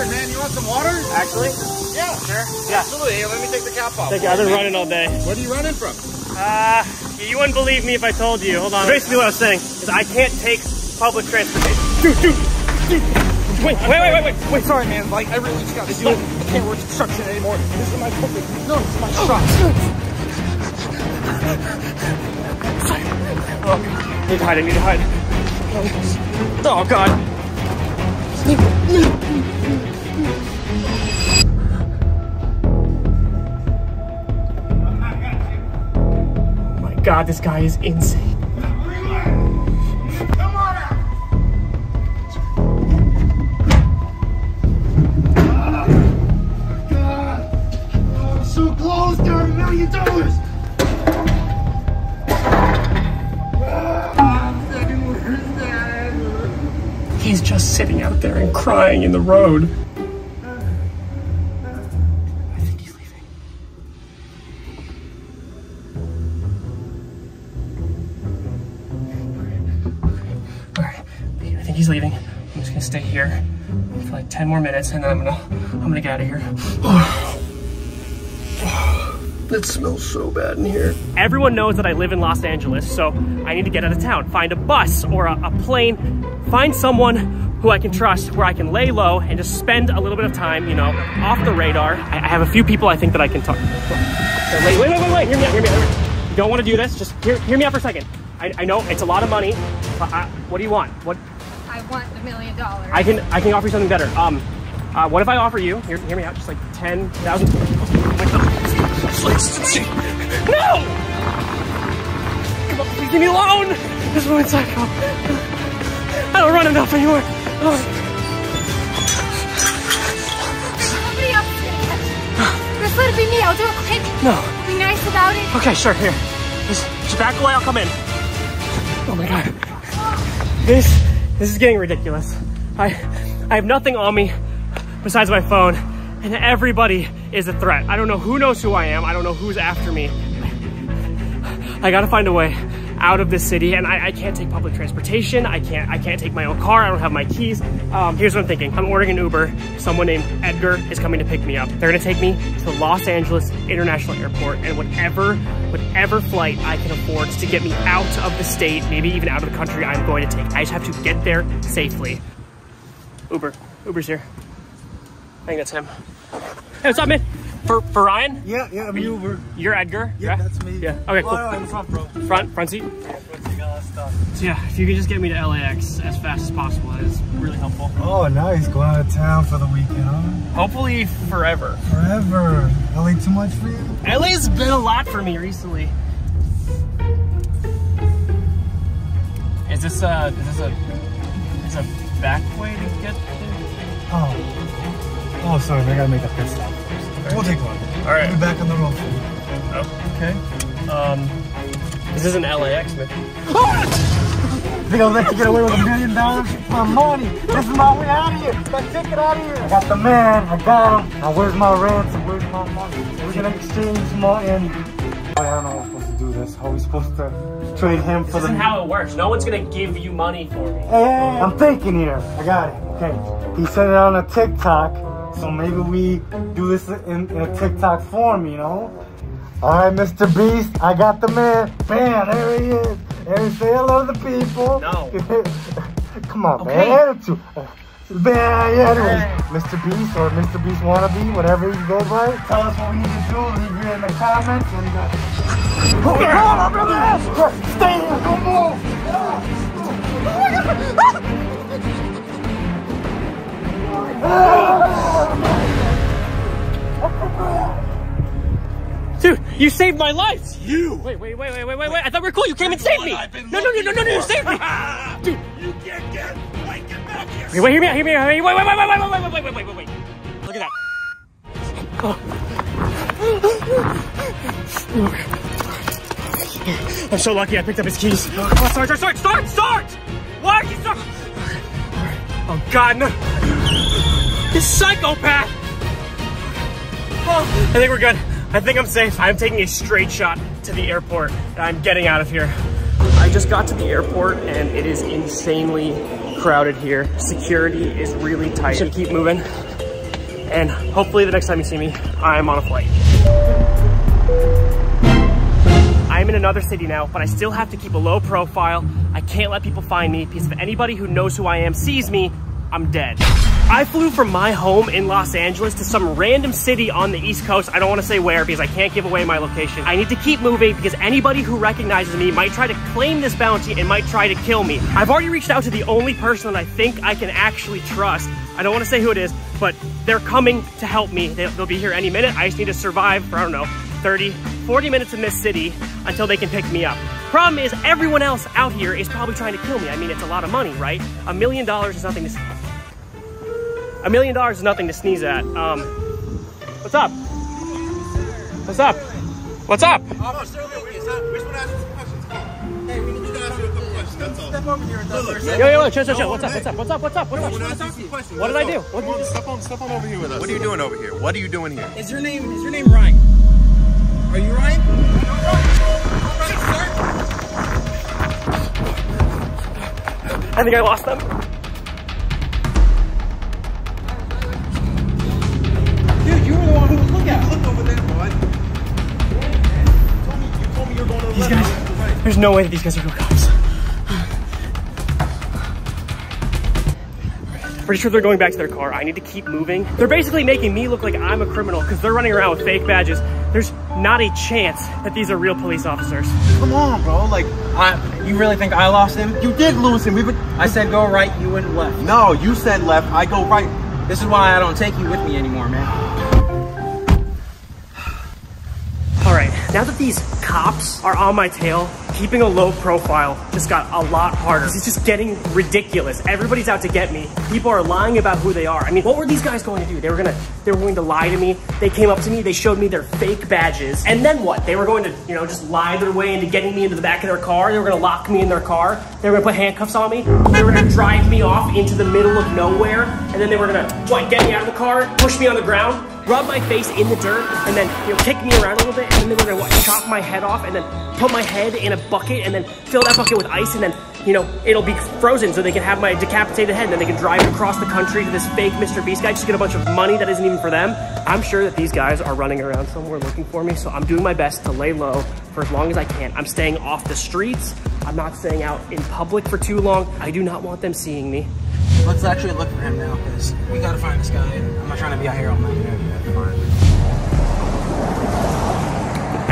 little man. You want some water? Actually? Yeah. Sure. Yeah. Absolutely. Hey, let me take the cap off. Thank you. I've been running all day. What are you running from? Uh, you wouldn't believe me if I told you. Hold on. Basically what I was saying is I can't take public transportation. Dude, dude, dude. Wait, wait, wait, wait, wait. Wait, sorry, man. Like, I really just gotta do it. I can't work construction anymore. This is my fucking, no, this is my shot. Oh, I need to hide, I need to hide. Oh, God. God, this guy is insane. So close to a million dollars. He's just sitting out there and crying in the road. 10 more minutes and then I'm gonna I'm gonna get out of here. That smells so bad in here. Everyone knows that I live in Los Angeles, so I need to get out of town. Find a bus or a, a plane. Find someone who I can trust, where I can lay low and just spend a little bit of time, you know, off the radar. I, I have a few people I think that I can talk. Wait, wait, wait, wait, wait. Hear me out, hear me out. You don't want to do this. Just hear, hear me out for a second. I, I know it's a lot of money. But I, what do you want? What I want the million dollars. I can I can offer you something better. Um, uh, what if I offer you? Hear, hear me out. Just like ten thousand. No! Come on, please leave me alone. This woman's psycho. I don't run enough anymore. Oh. Somebody else is gonna catch. Just let it be me. I'll do it quick. No. Be nice about it. Okay, sure. Here, just, just back away. I'll come in. Oh my god. This this is getting ridiculous. I I have nothing on me besides my phone, and everybody is a threat. I don't know who knows who I am. I don't know who's after me. I gotta find a way out of this city, and I, I can't take public transportation. I can't I can't take my own car. I don't have my keys. Um, here's what I'm thinking. I'm ordering an Uber. Someone named Edgar is coming to pick me up. They're gonna take me to Los Angeles International Airport, and whatever whatever flight I can afford to get me out of the state, maybe even out of the country, I'm going to take. I just have to get there safely. Uber. Uber's here. I think that's him. Hey, what's up, man? For for Ryan? Yeah, yeah, I'm Uber. You're Edgar? Yeah, that's me. Yeah. Okay, cool. Oh, no, in front, bro. Front, front seat? So yeah, if you could just get me to LAX as fast as possible, that is really helpful. Oh, nice. Going out of town for the weekend, huh? Hopefully forever. Forever. LA too much for you? LA's been a lot for me recently. Is this a, is this a, is a back way to get there? Oh. Oh, sorry. I gotta make a pit stop first. We'll take one. All right. We'll be back on the road. Okay. Um, this isn't LAX, man. Think I'll let you get away with a million dollars? My money. This is my way out of here. My ticket out of here. I got the man. I got him. Now where's my ransom? Where's my money? We're gonna exchange money and. I don't know how we're supposed to do this. How are we supposed to trade him for This the. isn't how it works. No one's gonna give you money for me. Hey, I'm thinking here. I got it. Okay. He sent it on a TikTok, so maybe we do this in, in a TikTok form, you know? All right, Mr. Beast, I got the man. Bam, there he is. There he say hello to the people. No. Come on, Okay. man. Attitude. Man, yeah, anyways, Mr. Beast or Mr. Beast wannabe, whatever you go by. Tell us what we need to do. Leave it in the comments. And, uh, hold on, brother. Stay here. Don't move. Dude, you saved my life! You! Wait, wait, wait, wait, wait, wait, wait. I thought we were cool. You came and saved me! No, no, no, no, no, no, you saved me! Dude! You can't get. Wait, get back here. Wait, hear me out, hear me out. Wait, wait, wait, wait, wait, wait, wait, wait, wait, wait, wait, wait. Look at that. Oh. I'm so lucky I picked up his keys. Oh, start, start, start, start, start! Why are you start? Oh, God, no. This psychopath! Oh, I think we're good. I think I'm safe. I'm taking a straight shot to the airport. I'm getting out of here. I just got to the airport and it is insanely crowded here. Security is really tight. Should keep moving. And hopefully the next time you see me, I'm on a flight. I'm in another city now, but I still have to keep a low profile. I can't let people find me because if anybody who knows who I am sees me, I'm dead. I flew from my home in Los Angeles to some random city on the East Coast. I don't want to say where because I can't give away my location. I need to keep moving because anybody who recognizes me might try to claim this bounty and might try to kill me. I've already reached out to the only person that I think I can actually trust. I don't want to say who it is, but they're coming to help me. They'll, they'll be here any minute. I just need to survive for, I don't know, 30, 40 minutes in this city until they can pick me up. Problem is, everyone else out here is probably trying to kill me. I mean, it's a lot of money, right? A million dollars is nothing to a million dollars is nothing to sneeze at. Um, what's up? What's up? What's up? Yo, yo, yo, chill, chill, chill. What's up? What's up? What's up? What's up? What, what, what did I do? What did you Step on, step on over here with us. What are you doing over here? What are you doing here? Is your name is your name Ryan? Are you right? I think I lost them. Dude, you were the one who was looking at. Look over there, bud. These guys, there's no way that these guys are real cops. Pretty sure they're going back to their car. I need to keep moving. They're basically making me look like I'm a criminal because they're running around with fake badges. There's not a chance that these are real police officers. Come on, bro. Like, I, you really think I lost him? You did lose him. We would. I said go right. You went left. No, you said left. I go right. This is why I don't take you with me anymore, man. Now that these cops are on my tail, keeping a low profile just got a lot harder. It's just getting ridiculous. Everybody's out to get me. People are lying about who they are. I mean, what were these guys going to do? They were gonna, they were going to lie to me. They came up to me, they showed me their fake badges, and then what? They were going to, you know, just lie their way into getting me into the back of their car. They were gonna lock me in their car. They were gonna put handcuffs on me. They were gonna drive me off into the middle of nowhere, and then they were gonna, what, get me out of the car, push me on the ground, rub my face in the dirt, and then you know kick me around a little bit, and then were gonna what, chop my head off, and then put my head in a bucket, and then fill that bucket with ice, and then you know it'll be frozen so they can have my decapitated head, and then they can drive across the country to this fake Mr. Beast guy, just get a bunch of money that isn't even for them. I'm sure that these guys are running around somewhere looking for me, so I'm doing my best to lay low for as long as I can. I'm staying off the streets. I'm not staying out in public for too long. I do not want them seeing me. Let's actually look for him now, because we gotta find this guy. I'm not trying to be out here all night.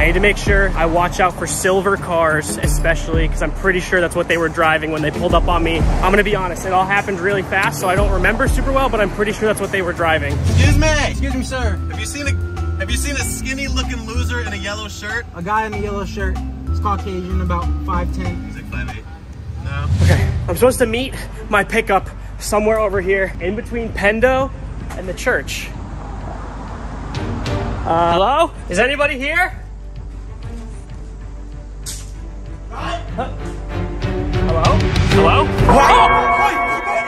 I need to make sure I watch out for silver cars, especially because I'm pretty sure that's what they were driving when they pulled up on me. I'm gonna be honest, it all happened really fast, so I don't remember super well, but I'm pretty sure that's what they were driving. Excuse me. Excuse me, sir. Have you seen a Have you seen a skinny looking loser in a yellow shirt? A guy in a yellow shirt. He's Caucasian, about 5'10". He's like 5'8". No. Okay, I'm supposed to meet my pickup somewhere over here in between Pendo and the church. Uh, hello? Is anybody here? Hello? Hello?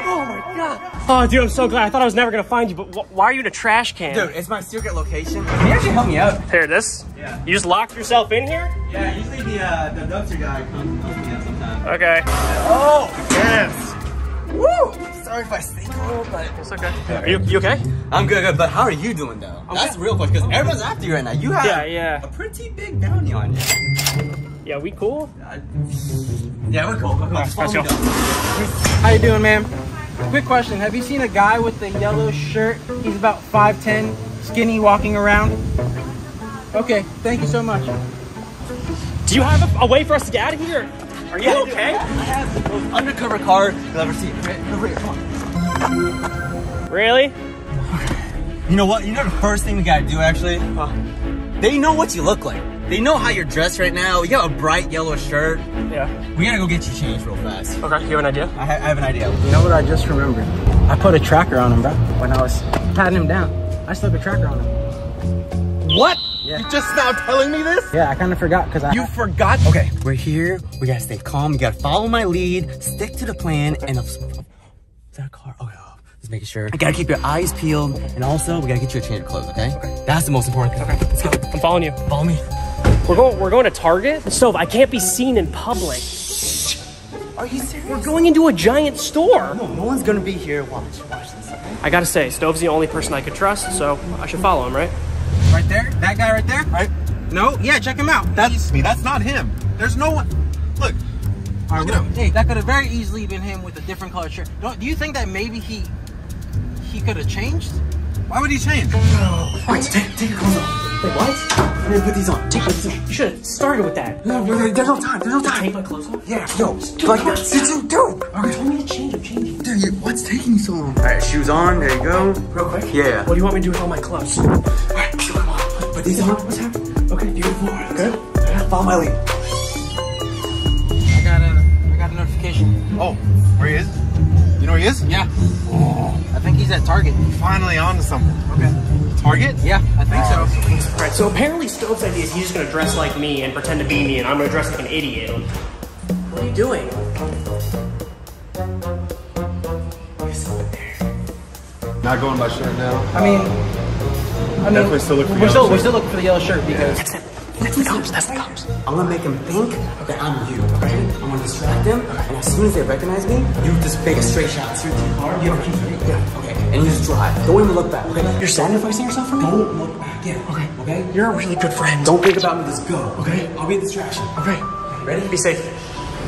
Oh my god. Oh, dude, I'm so glad. I thought I was never gonna find you, but wh why are you in a trash can? Dude, it's my secret location. Can you actually help me out? Here, this? Yeah. You just locked yourself in here? Yeah, usually the uh, the dumpster guy comes helps me out sometimes. Okay. Oh, yes. Woo! Sorry if I stink a little, but it's okay. Are you, you okay? I'm good, good. But how are you doing though? That's the real question because everyone's after you right now. You have Yeah, yeah. a pretty big bounty on you. Yeah, we cool? Yeah, we're cool. Come on, Let's go. How you doing, ma'am? Quick question. Have you seen a guy with a yellow shirt? He's about 5'10", skinny, walking around. Okay, thank you so much. Do you have a, a way for us to get out of here? Are you Yeah, okay? I have the most undercover car you'll ever see. Over here, come on. Really? You know what? You know the first thing we gotta do actually? They know what you look like. They know how you're dressed right now. You got a bright yellow shirt. Yeah. We gotta go get you changed real fast. Okay, you have an idea? I, ha- I have an idea. You know what I just remembered? I put a tracker on him, bro. When I was patting him down, I stuck a tracker on him. What? Yeah. You just now telling me this? Yeah, I kind of forgot because I. You forgot? Okay, we're here. We gotta stay calm. You gotta follow my lead, stick to the plan, and. Is that a car? Okay, oh, just making sure. You gotta keep your eyes peeled, and also, we gotta get you a change of clothes, okay? Okay. That's the most important thing. Okay, let's go. I'm following you. Follow me. We're going we're going to Target? Stove, I can't be seen in public. Are you serious? We're going into a giant store. No, no one's gonna be here. Watch, watch this, okay? I gotta say, Stove's the only person I could trust, so I should follow him, right? Right there? That guy right there? Right. No? Yeah, check him out. That's me. That's not him. There's no one. Look. All right, Look him. Hey, that could have very easily been him with a different color shirt. Don't, do you think that maybe he he could have changed? Why would he change? Wait, take, take your clothes off. Wait, what? I'm gonna put these on. Take these on. You should have started with that. No, no, no, there's no time. There's no time. Take my clothes off? Yeah, yo, Dude, like, come on, dude, dude, dude. Okay, told me to change, I'm changing. Dude, you, what's taking you so long? All right, shoes on. There you go. Real quick? Yeah. What do you want me to do with all my clothes? Alright, come on. Put these on. What's happening? Okay, beautiful. Good. Follow my lead. I got a I got a notification. Oh, where he is? You know where he is? Yeah. Oh. I think he's at Target. Finally on to something. Okay. Target? Yeah, I think so. Alright, so apparently Stove's idea is he's just gonna dress like me and pretend to be me, and I'm gonna dress like an idiot. What are you doing? Not going by shirt now. I mean, I mean, Definitely still look for we're yellow still we're still looking for the yellow shirt because That's it. That's the cops, that's the cops. I'm gonna make them think that I'm you, okay? I'm gonna distract them, and as soon as they recognize me, you just make a straight shot to your car. You have a key, right? Yeah. Okay. And you just drive. Don't even look back, okay? You're sacrificing yourself for me? Don't look back. Yeah. Okay. Okay? You're a really good friend. Don't think about me, just go, okay? I'll be a distraction. Okay. Ready? Be safe.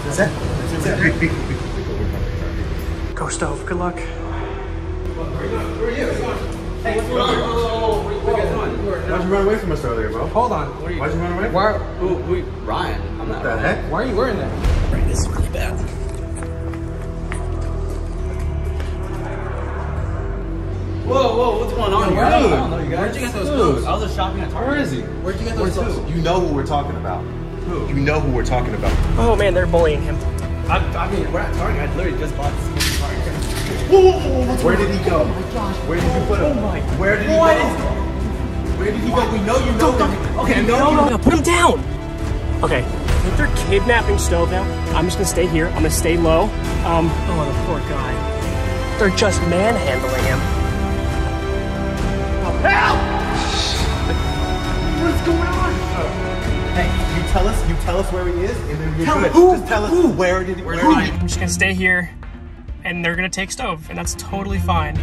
That's it. That's it. Go, Stove. Good luck. Hey, what's going on? Why'd you run away from us earlier, bro? Hold on. What are you? Why'd you run away? Why? Who, who, Ryan. I'm not What the heck? Why are you wearing that? Right, this is really bad. Whoa, whoa, what's going on here? I don't know, you guys. Where'd you get those clothes? I was just shopping at Target. Where is he? Where'd you get those Where's clothes? who? You know who we're talking about. Who? You know who we're talking about. Oh man, they're bullying him. I, I mean, we're at Target. I literally just bought this Target. Where did he go? Where did you put him? Where did he What go? Where did he go? We know you know him. Okay, No, no, no, put him down. Okay, I think they're kidnapping Stove now. I'm just gonna stay here. I'm gonna stay low. Um, oh, the poor guy. They're just manhandling him. Help! What's going on? Hey, you tell us. You tell us where he is, and then you're Tell good. Who? Just tell us where did he? Where Who? did he? I'm just gonna stay here, and they're gonna take Stove, and that's totally fine.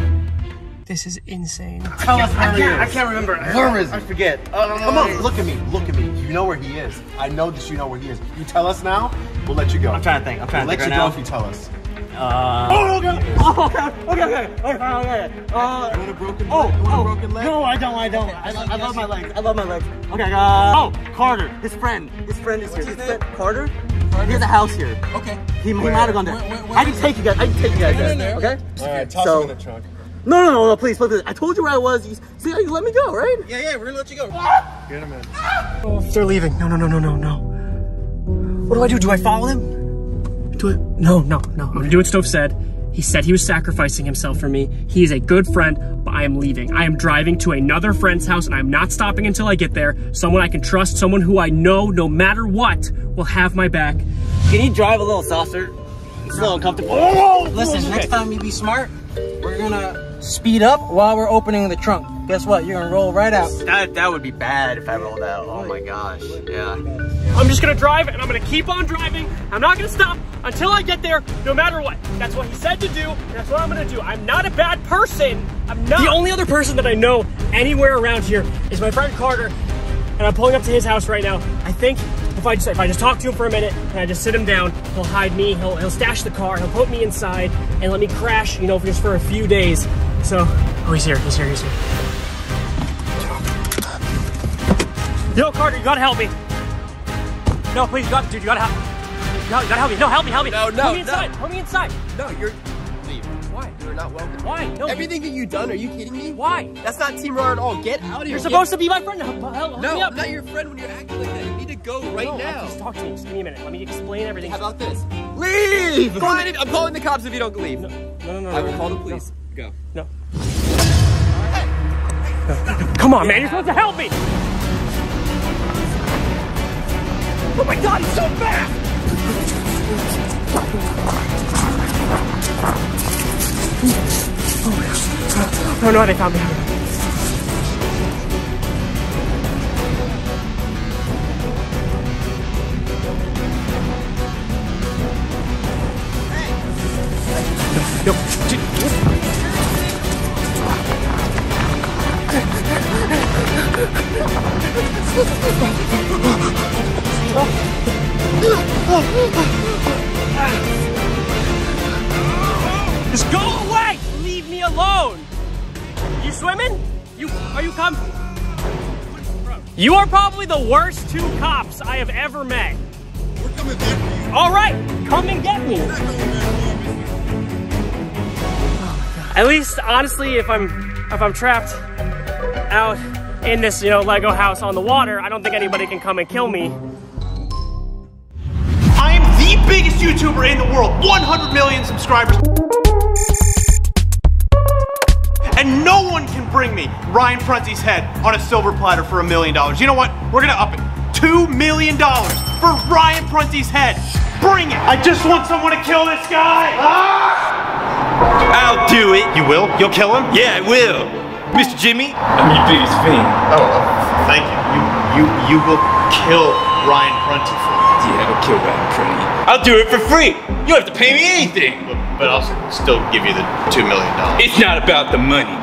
This is insane. Tell us where I he can't, I can't remember. Where is he? I forget. Come on, look at me. Look at me. You know where he is. I know that you know where he is. You tell us now, we'll let you go. I'm trying to think. I'm trying we'll to let you right go now. if you tell us. Uh. Oh, okay. Oh, okay. Okay, okay. Okay, okay. Uh, you want a broken leg? Oh, oh, broken leg? No, I don't. I don't. I, I love my legs. I love my legs. Okay, uh, oh, Carter, his friend. His friend is here. His friend, Carter? He has a house here. Okay. He, he might have gone there. I can take you guys. I can take you guys there. Okay? Alright, toss So- him in the trunk. No, no, no, no, please, please. please. I told you where I was. You, see how you let me go, right? Yeah, yeah, we're gonna let you go. Get him in. Oh, they're leaving. No, no, no, no, no, no. What do I do? Do I follow him? Do I? No, no, no. I'm gonna do what Stove said. He said he was sacrificing himself for me. He is a good friend, but I am leaving. I am driving to another friend's house and I'm not stopping until I get there. Someone I can trust, someone who I know no matter what will have my back. Can you drive a little softer? It's a little uncomfortable. Oh! Listen, next time you be smart, we're gonna speed up while we're opening the trunk. Guess what? You're gonna roll right out. That that would be bad if I rolled out. Oh my gosh. Yeah. I'm just gonna drive and I'm gonna keep on driving. I'm not gonna stop until I get there, no matter what. That's what he said to do, and that's what I'm gonna do. I'm not a bad person. I'm not. The only other person that I know anywhere around here is my friend Carter, and I'm pulling up to his house right now. I think if I just if I just talk to him for a minute and I just sit him down, he'll hide me. He'll he'll stash the car. He'll put me inside and let me crash. You know, just for a few days. So, oh, he's here. He's here. He's here. Yo, Carter, you gotta help me. No, please, you got, dude, you gotta help. You gotta, you gotta help me. No, help me, help me. No, no, Put me inside. no. Put me inside. No, you're. Leave. Why? You're not welcome. Why? No. Everything that you've done, are you kidding me? Why? That's not Team RAR at all. Get out of here. You're supposed to be my friend. Help, help, No, me up. I'm not your friend when you're acting like that. You need to go right no, now. Just talk to me. Just give me a minute. Let me explain everything. How about this? Leave! Fine, I'm calling the cops if you don't leave. No, no, no. No I will no, call the no. police. Go. No. Come on, man. You're supposed to help me. Oh my God, he's so fast. Oh no, they found me. No, Just go away! Leave me alone! You swimming? You are you come? You are probably the worst two cops I have ever met. We're coming back for you. All right, come and get me. At least, honestly, if I'm if I'm trapped out in this, you know, Lego house on the water, I don't think anybody can come and kill me. I am the biggest YouTuber in the world, 100 million subscribers. And no one can bring me Ryan Prunty's head on a silver platter for a million dollars. You know what? We're gonna up it. Two million dollars for Ryan Prunty's head. Bring it. I just want someone to kill this guy. Ah! I'll do it. You will? You'll kill him? Yeah, I will. Mr. Jimmy, I'm your biggest fan. Oh, thank you. You you you will kill Ryan Prunty for me. Yeah, I'll kill Ryan Prunty. I'll do it for free. You don't have to pay me anything. But I'll still give you the two million dollars. It's not about the money.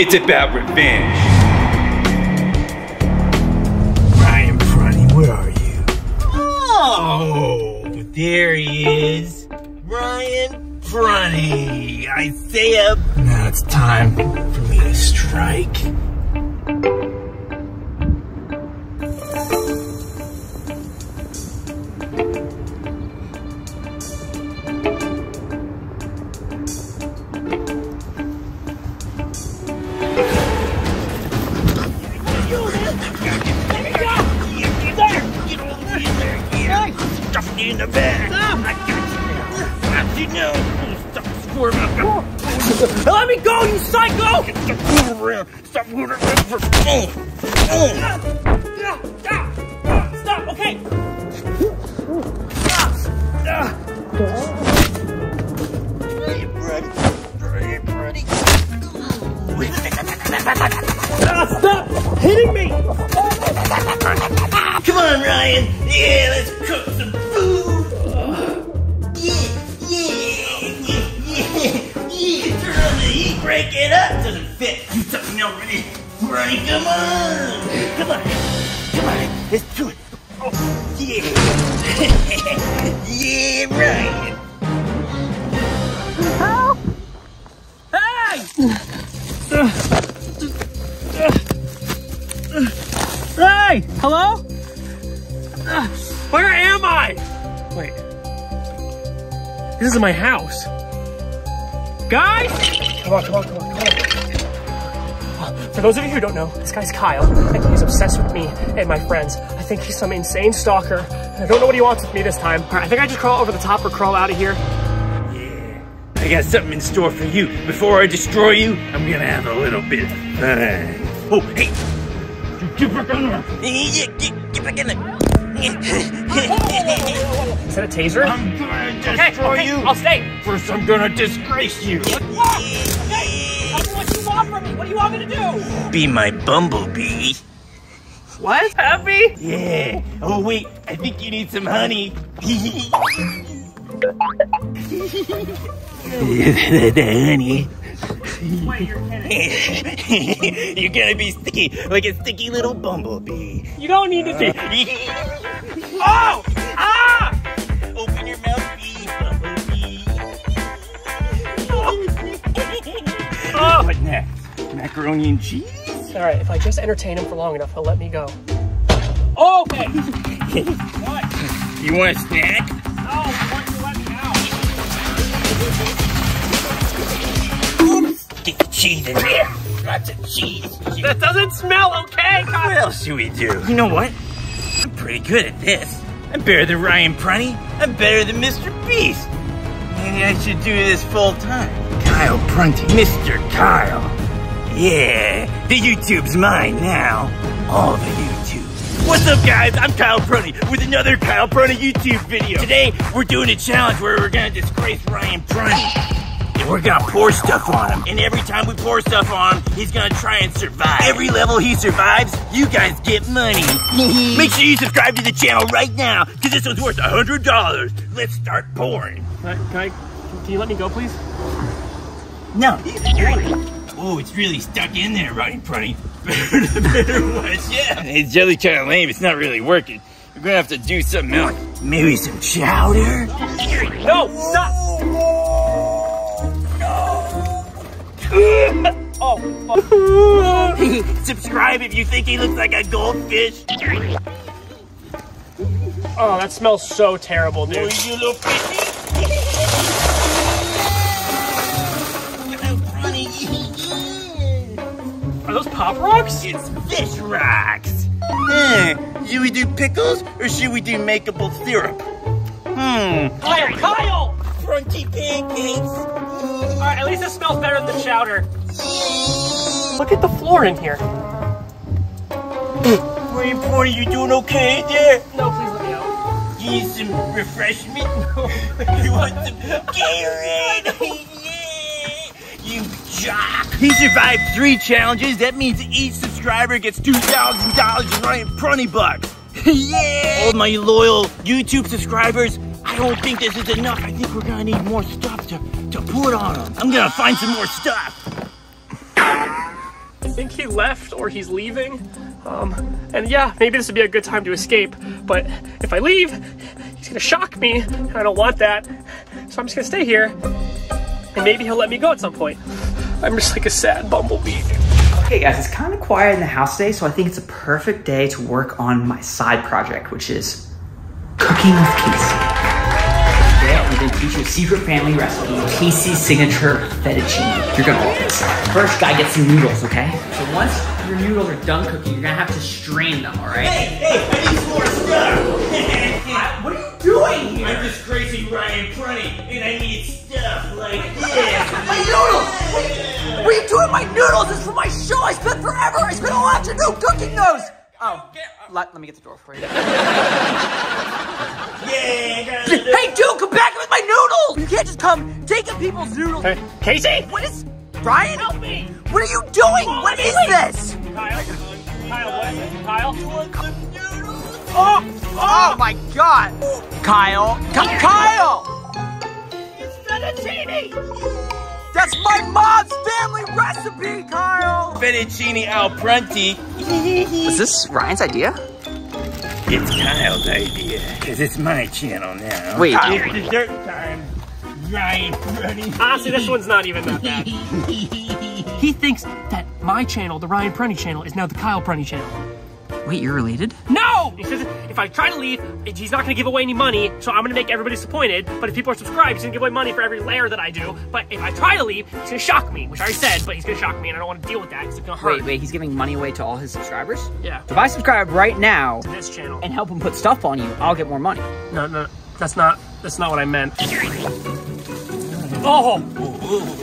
It's about revenge. Ryan Prunty, where are you? Oh, there he is. Ryan Prunty. I say up. Now it's time for me to strike. Stuff me in the bag. I got you. As you know, stop squirming. Let me go, you psycho! Stop moving around. Stop moving around for oh, oh. Stop, okay. Ah, stop hitting me! Come on, Ryan. Yeah, let's cook some food. He break it up. Doesn't fit. You something already. Break Come on. Come on. Come on. Let's do it. Oh, yeah. yeah, right. Help! Hey! Hey! Hello? Where am I? Wait. This is my house. Guys? Come on, come on, come on, come on. Uh, For those of you who don't know, this guy's Kyle, and he's obsessed with me and my friends. I think he's some insane stalker. and I don't know what he wants with me this time. All right, I think I just crawl over the top or crawl out of here. Yeah, I got something in store for you. Before I destroy you, I'm gonna have a little bit of fun. Oh, hey! Get back in there! Get, get, get back in there! Is that a taser? I'm gonna destroy okay, okay, you! I'll stay. First, I'm gonna disgrace you! Hey, want me. What do you want me to do? Be my bumblebee. What? Happy? Yeah. Oh, wait, I think you need some honey. the honey. Wait, you're kidding. You're gonna be sticky, like a sticky little bumblebee. You don't need to be. oh! Ah! Open your mouth, bee, bumblebee. Oh. Next? Macaroni and cheese? All right, if I just entertain him for long enough, he'll let me go. Okay. what? You want a snack? No, I want you to let me out. Get the cheese in there. Lots of cheese. That doesn't smell okay, What else should we do? You know what? I'm pretty good at this. I'm better than Ryan Prunty. I'm better than Mr. Beast. Maybe I should do this full time. Kyle Prunty. Mr. Kyle. Yeah, the YouTube's mine now. All the YouTube. What's up, guys? I'm Kyle Prunty with another Kyle Prunty YouTube video. Today, we're doing a challenge where we're gonna disgrace Ryan Prunty. And we're gonna pour stuff on him. And every time we pour stuff on him, he's gonna try and survive. Every level he survives, you guys get money. Make sure you subscribe to the channel right now, because this one's worth a $100. Let's start pouring. Can I, can I, can you let me go, please? No. Oh, it's really stuck in there, Ryan Prunty. Better watch out. It's jelly kind of lame. It's not really working. We're gonna have to do something else. Maybe some chowder? No, stop. Oh, fuck. Subscribe if you think he looks like a goldfish. Oh, that smells so terrible, dude. Oh, you little fishy. Are those Pop Rocks? It's fish rocks. Hmm, should we do pickles or should we do makeable syrup? Hmm. Kyle, Kyle! Crunchy pancakes. All right, at least it smells better than the chowder. Look at the floor in here. Ryan Prunty, you doing okay there? No, please let me out. You need some refreshment? you want some Gatorade? You jock! He survived three challenges. That means each subscriber gets $2,000 in Ryan Prunty bucks. yeah! All my loyal YouTube subscribers, I don't think this is enough. I think we're gonna need more stuff to, to put on them. I'm gonna find some more stuff. I think he left or he's leaving. Um, and yeah, maybe this would be a good time to escape. But if I leave, he's gonna shock me, and I don't want that. So I'm just gonna stay here, and maybe he'll let me go at some point. I'm just like a sad bumblebee. Okay guys, it's kind of quiet in the house today, so I think it's a perfect day to work on my side project, which is cooking with Casey. Today I'm going to teach you a secret family recipe, Casey's signature fettuccine. You're gonna love this. First, gotta get some noodles, okay? So once your noodles are done cooking, you're gonna have to strain them, alright? Hey, hey, I need some more stuff. What are you doing here? I'm just crazy Ryan Prunty, and I need stuff like this. My noodles! What are you doing? My noodles is for my show. I spent forever. I spent all afternoon cooking those. Oh, let, let me get the door for you. Yeah, Hey, dude, come back with my noodles! You can't just come taking people's noodles. Hey, Casey! What is Ryan? Help me! What are you doing? What is this? Kyle, Kyle, what is it? Kyle? Oh, oh, oh my God! Kyle, Ky- Kyle! That's my mom's family recipe, Kyle. Fettuccine al Prunty. Was this Ryan's idea? It's Kyle's idea, because it's my channel now. Wait. It's dessert time. Ryan Prunty. Honestly, this one's not even that bad. he thinks that my channel, the Ryan Prunty channel, is now the Kyle Prunty channel. Wait, you're related? No! He says if I try to leave, he's not gonna give away any money, so I'm gonna make everybody disappointed. But if people are subscribed, he's gonna give away money for every layer that I do. But if I try to leave, he's gonna shock me, which I already said, but he's gonna shock me and I don't wanna deal with that because it's gonna hurt. Wait, wait, he's giving money away to all his subscribers? Yeah. If I subscribe right now To this channel. and help him put stuff on you, I'll get more money. No, no, that's not, that's not what I meant. Oh!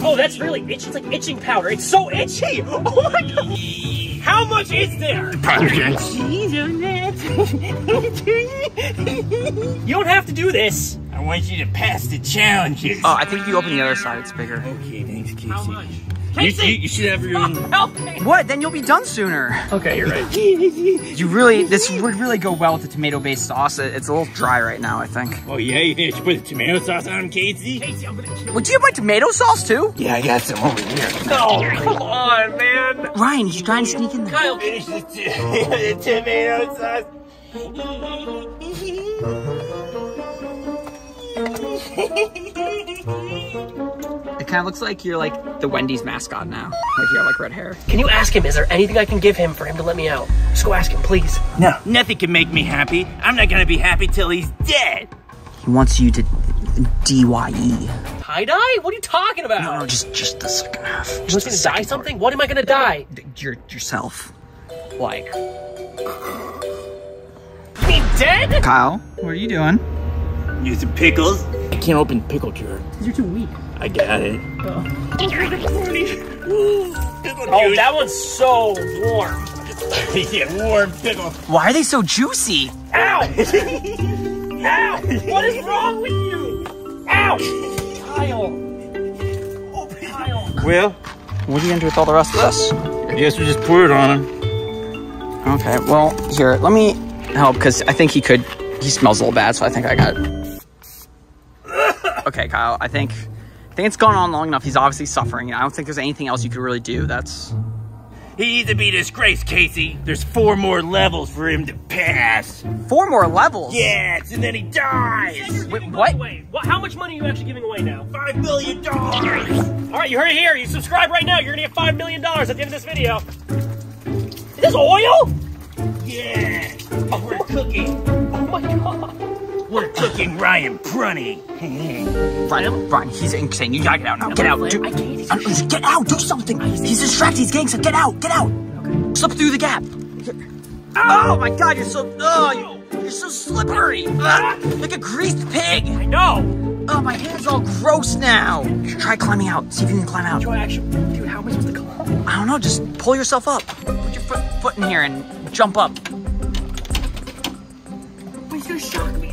Oh, that's really itchy. It's like itching powder. It's so itchy! Oh my god! How much is there? You don't have to do this. I want you to pass the challenges. Oh, I think if you open the other side, it's bigger. Okay, thanks, Casey. How much? You, you, you should have your own. Help me! What? Then you'll be done sooner. Okay, you're right. You really, this would really go well with the tomato-based sauce. It's a little dry right now, I think. Oh yeah, you should put the tomato sauce on them, Casey. Casey, I'm gonna kill Would you have my tomato sauce too? Yeah, I got some over here. No, come on, man. Ryan, you trying to sneak in there? Kyle, Finish the, the tomato sauce. It kind of looks like you're like the Wendy's mascot now. Like you have like red hair. can you ask him, is there anything I can give him for him to let me out? Just go ask him, please. No, nothing can make me happy. I'm not gonna be happy till he's dead. He wants you to DYE. Tie-dye? What are you talking about? No, no, just just the second half. Just want the me to die second something? What am I gonna die? Your, yourself. Like. You mean dead? Kyle, what are you doing? Use some pickles. I can't open pickle jar. You're too weak. I got it. Oh, that one's so warm. yeah, warm pickle. Why are they so juicy? Ow! Ow! What is wrong with you? Ow! Kyle. Oh, Kyle. Well, What are you gonna do with all the rest of this? I guess we just pour it on him. Okay, well, here, let me help because I think he could. He smells a little bad, so I think I got it. Okay, Kyle, I think. I think it's gone on long enough. He's obviously suffering. I don't think there's anything else you could really do. That's. He needs to be disgraced, Casey. There's four more levels for him to pass. Four more levels? Yes, and then he dies. Wait, what? Wait, what? How much money are you actually giving away now? Five million dollars. All right, you heard it here. You subscribe right now. You're gonna get five million dollars at the end of this video. Is this oil? Yeah. Oh, We're cooking. Oh my god. We're cooking Ryan Prunty. Ryan, Ryan, he's insane. You gotta get out now. Get out. Do, I can't. Uh, just get out. Do something. He's distracted. He's getting so Get out. Get out. Slip through the gap. Oh my god, you're so. Oh, you're so slippery. Ah, like a greased pig. I know. Oh, my hand's all gross now. Try climbing out. See if you can climb out. Do I actually, dude? How am I supposed to climb? I don't know. Just pull yourself up. Put your foot, foot in here and jump up. He's gonna shock me.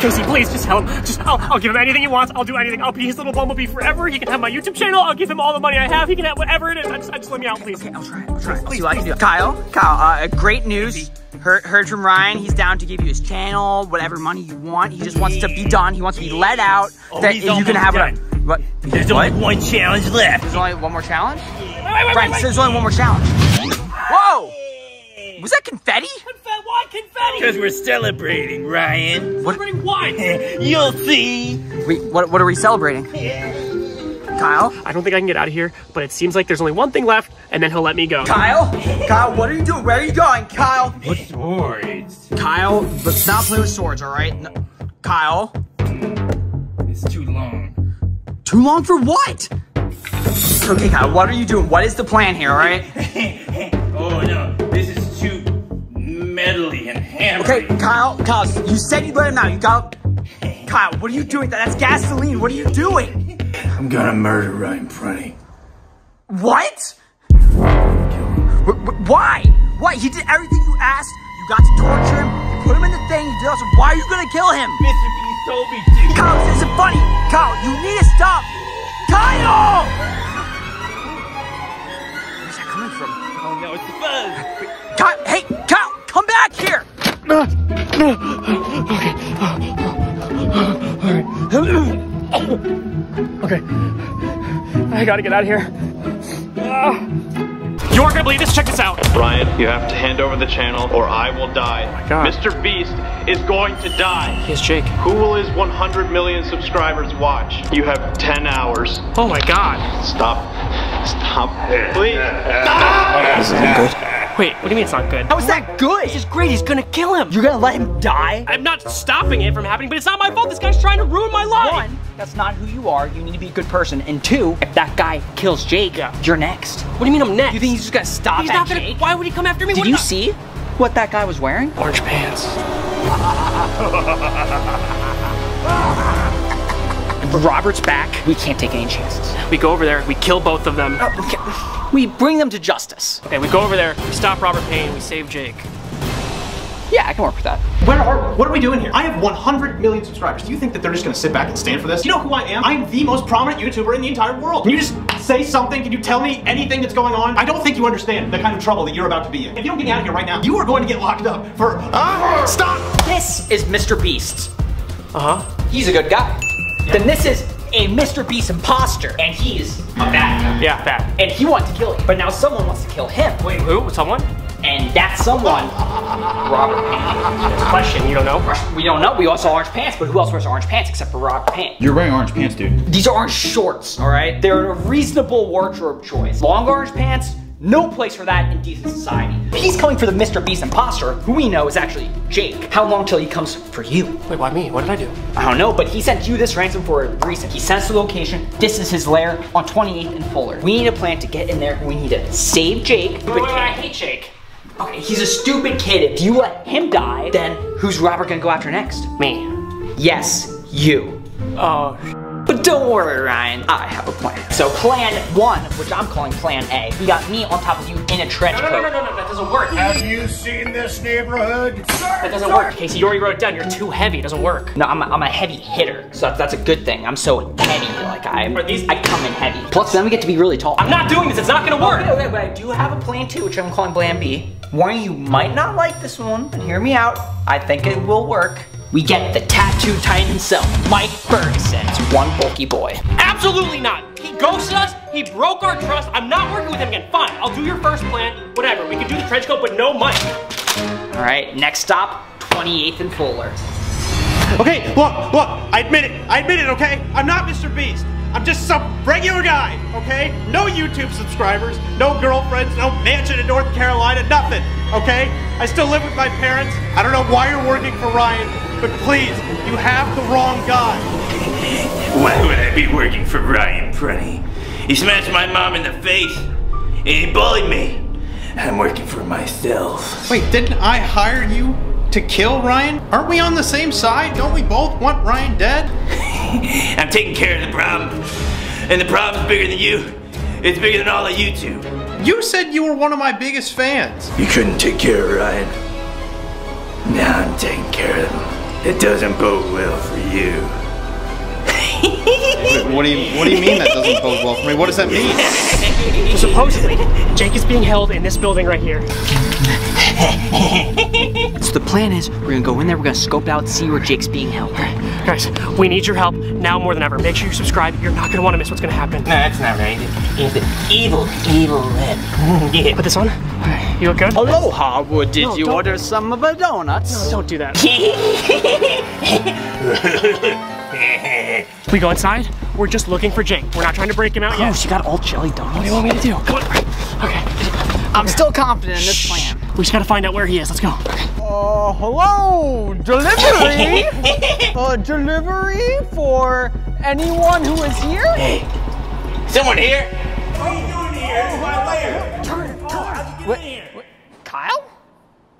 Casey, please just help. him. Just I'll, I'll give him anything he wants. I'll do anything. I'll be his little bumblebee forever. He can have my YouTube channel. I'll give him all the money I have. He can have whatever it is. I just, I just let me out, please. Okay, I'll try. I'll try. I'll see what I can do. Kyle, Kyle, uh, great news. Heard, heard from Ryan. He's down to give you his channel, whatever money you want. He just wants to be done. He wants to be let out. Oh, that he's you can have done. it. What? There's what? only one challenge left. There's only one more challenge. Wait, wait, wait, Ryan, wait, there's only one more challenge. Whoa! Was that confetti? Confetti? Why confetti? Because we're celebrating, Ryan. What? Celebrating what? You'll see. Wait, what? What are we celebrating? Kyle? I don't think I can get out of here, but it seems like there's only one thing left, and then he'll let me go. Kyle? Kyle, what are you doing? Where are you going, Kyle? What swords? Kyle, let's not play with swords, all right? No. Kyle? It's too long. Too long for what? Okay, Kyle, what are you doing? What is the plan here, all right? oh no, this is too metally and hammery. Okay, Kyle, Kyle, you said you'd let him out. You got. Kyle, what are you doing? That's gasoline. What are you doing? I'm gonna murder Ryan Prunty. What? Wh- wh- Why? Why? He did everything you asked. You got to torture him. You put him in the thing. You did also. Why are you gonna kill him? Mr. B told me to. Kyle, this isn't funny. Kyle, you need to stop. Kyle! Where's that coming from? Oh no, it's the buzz. Kyle, hey, Kyle, come back here. Okay. All right. okay. I gotta get out of here. You aren't gonna believe this. Check this out. Ryan, you have to hand over the channel or I will die. Oh my God. Mr. Beast is going to die. Here's Jake. Who will his 100 million subscribers watch? You have 10 hours. Oh my god. Stop. Stop. Please. What Wait, what do you mean it's not good? How is that good? This is great. He's gonna kill him. You're gonna let him die? I'm not stopping it from happening, but it's not my fault. This guy's trying to ruin my life. One, that's not who you are. You need to be a good person. And two, if that guy kills Jake, you're next. What do you mean I'm next? You think he's just gonna stop He's at not gonna. Jake? Why would he come after me? Did What you see what that guy was wearing? Orange pants. Robert's back. We can't take any chances. We go over there. We kill both of them. We bring them to justice. Okay, we go over there. We stop Robert Payne. We save Jake. Yeah, I can work with that. Where are, we? what are we doing here? I have 100 million subscribers. Do you think that they're just gonna sit back and stand for this? You know who I am? I am the most prominent YouTuber in the entire world. Can you just say something? Can you tell me anything that's going on? I don't think you understand the kind of trouble that you're about to be in. If you don't get me out of here right now, you are going to get locked up for, uh, stop! This is Mr. Beast. Uh huh. He's a good guy. Then this is a Mr. Beast imposter, and he's a bad guy. Yeah, bad. And he wanted to kill you, but now someone wants to kill him. Wait, who? Someone? And that someone, Robert Payne. Question. You don't know? We don't know. We all saw orange pants, but who else wears orange pants except for Robert Pants? You're wearing orange pants, dude. These are orange shorts, all right? They're a reasonable wardrobe choice. Long orange pants, no place for that in decent society. He's coming for the Mr. Beast imposter, who we know is actually Jake. How long till he comes for you? Wait, why me? What did I do? I don't know, but he sent you this ransom for a reason. He sends the location. This is his lair on 28th and Fuller. We need a plan to get in there. We need to save Jake. Wait, wait, wait, I hate Jake. Okay, he's a stupid kid. If you let him die, then who's Robert gonna go after next? Me. Yes, you. Oh. But don't worry, Ryan. I have a plan. So plan one, which I'm calling plan A. We got me on top of you in a trench No, no, coat. no, no, no, that doesn't work. Have you seen this neighborhood? Sir, That doesn't work. Casey, you already wrote it down. You're too heavy. It doesn't work. No, I'm a, I'm a heavy hitter, so that's, that's a good thing. I'm so heavy, like I'm, Are these- I come in heavy. Plus, then we get to be really tall. I'm not doing this. It's not gonna work. Okay, okay, but I do have a plan too, which I'm calling plan B. Warning you might not like this one, but hear me out. I think it will work. We get the tattoo titan himself, Mike Ferguson. It's one bulky boy. Absolutely not. He ghosted us. He broke our trust. I'm not working with him again. Fine. I'll do your first plan. Whatever. We can do the trench coat, but no Mike. All right, next stop, 28th and Fuller. Okay, look, look, I admit it. I admit it, okay? I'm not Mr. Beast. I'm just some regular guy, okay? No YouTube subscribers, no girlfriends, no mansion in North Carolina, nothing, okay? I still live with my parents. I don't know why you're working for Ryan, but please, you have the wrong guy. Why would I be working for Ryan Prunty? He smashed my mom in the face and he bullied me. I'm working for myself. Wait, didn't I hire you to kill Ryan? Aren't we on the same side? Don't we both want Ryan dead? I'm taking care of the problem. And the problem's bigger than you. It's bigger than all of you YouTube. You said you were one of my biggest fans. You couldn't take care of Ryan. Now I'm taking care of him. It doesn't bode well for you. Wait, what do you What do you mean that doesn't bode well for me? What does that mean? So supposedly, Jake is being held in this building right here. So the plan is, we're gonna go in there, we're gonna scope it out, see where Jake's being held. Guys, we need your help now more than ever. Make sure you subscribe. You're not gonna want to miss what's gonna happen. No, that's not right. It's the evil, evil red. yeah. Put this on. You look good. Aloha, Wood. Did No, you don't- order some of the donuts? No, don't do that. we go inside. We're just looking for Jake. We're not trying to break him out Oh, yet. she got all jelly donuts. What do you want me to do? Come on. Okay. I'm still confident in this plan. We just gotta find out where he is. Let's go. Uh, hello, delivery. uh, delivery for anyone who is here. Hey, someone here? What are you doing here? It's my lair. Wait, wait, Kyle?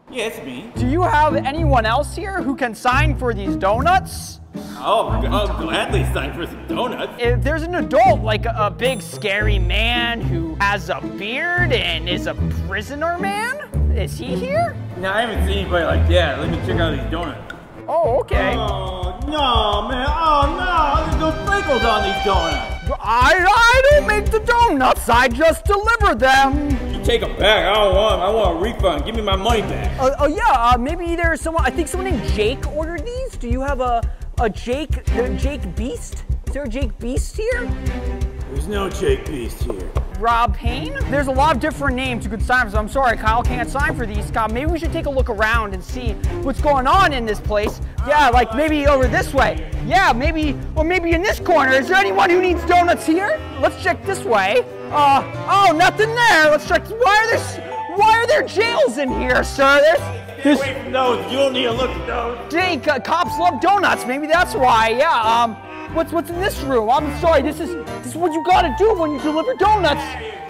Yeah, it's me. Do you have anyone else here who can sign for these donuts? Oh, I'll gladly sign for some donuts. If there's an adult, like a, a big scary man who has a beard and is a prisoner man, is he here? No, I haven't seen anybody like that. Let me check out these donuts. Oh, okay. Oh, no, man. Oh, no. There's no sprinkles on these donuts. I, I don't make the donuts, I just deliver them. You take them back. I don't want them. I want a refund. Give me my money back. Uh, oh yeah, uh, maybe there's someone. I think someone named Jake ordered these. Do you have a a Jake a Jake Beast? Is there a Jake Beast here? There's no Jake Beast here. Rob Payne? There's a lot of different names you could sign for. So I'm sorry, Kyle can't sign for these. Scott, maybe we should take a look around and see what's going on in this place. Yeah, like maybe over this way. Yeah, maybe, or maybe in this corner. Is there anyone who needs donuts here? Let's check this way. Uh, oh, nothing there. Let's check. Why are there? why are there jails in here, sir? There's, there's from those. You don't need to look at those. Jake, uh, cops love donuts. Maybe that's why. Yeah. Um, what's what's in this room? I'm sorry. This is this is what you gotta do when you deliver donuts.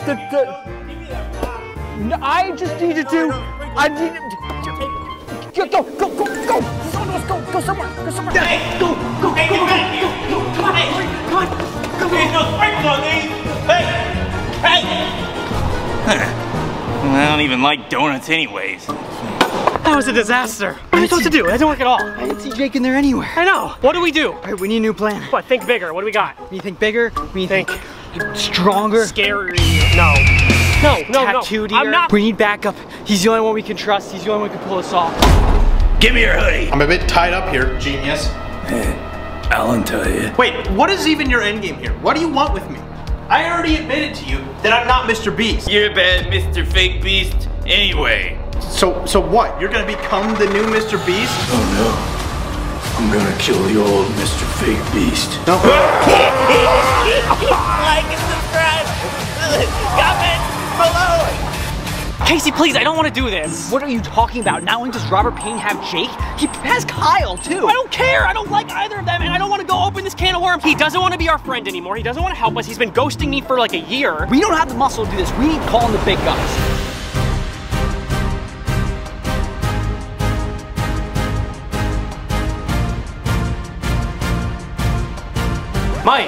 The the. I just need you to. I need. Go go go go go. Let's go go somewhere. Go somewhere. Hey, go go go go go go. Come on, hey, come on. Come on. No sprinkles on these. Hey, hey. I don't even like donuts anyways. That was a disaster. What are we supposed to do? It didn't work at all. I didn't see Jake in there anywhere. I know. What do we do? All right, we need a new plan. What? Think bigger. What do we got? We think bigger. We think, stronger. Scary. No. No, no, no. Tattooed I'm not. We need backup. He's the only one we can trust. He's the only one who can pull this off. Give me your hoodie. I'm a bit tied up here, genius. Hey, Alan tell you. Wait, what is even your end game here? What do you want with me? I already admitted to you that I'm not Mr. Beast. You're bad, Mr. Fake Beast. Anyway. So, so what? You're gonna become the new Mr. Beast? Oh no. I'm gonna kill the old Mr. Fake Beast. No. like and subscribe. Comment below. Casey, please, I don't want to do this. What are you talking about? Not only does Robert Payne have Jake, he has Kyle too. I don't care. I don't like either of them, and I don't want to go open this can of worms. He doesn't want to be our friend anymore. He doesn't want to help us. He's been ghosting me for like a year. We don't have the muscle to do this. We need to call in the big guns. Mike.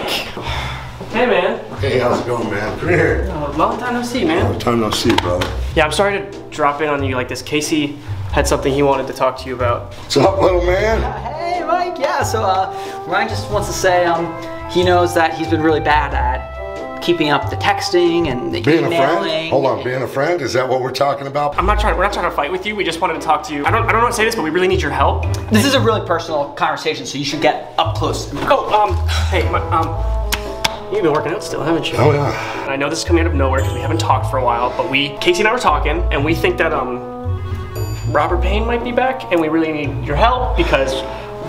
Hey, man. Hey, how's it going, man? Come here. Uh, long time no see, man. Long time no see, brother. Yeah, I'm sorry to drop in on you like this. Casey had something he wanted to talk to you about. What's up, little man? Hey, Mike. Yeah. So, uh, Ryan just wants to say, um, he knows that he's been really bad at keeping up the texting and the Being a friend? Hold on, being a friend? Is that what we're talking about? I'm not trying. We're not trying to fight with you. We just wanted to talk to you. I don't. I don't know how to say this, but we really need your help. This is a really personal conversation, so you should get up close. Oh, um, hey, my, um, you've been working out still, haven't you? Oh yeah. I know this is coming out of nowhere because we haven't talked for a while, but we, Casey and I were talking, and we think that um, Robert Payne might be back, and we really need your help because.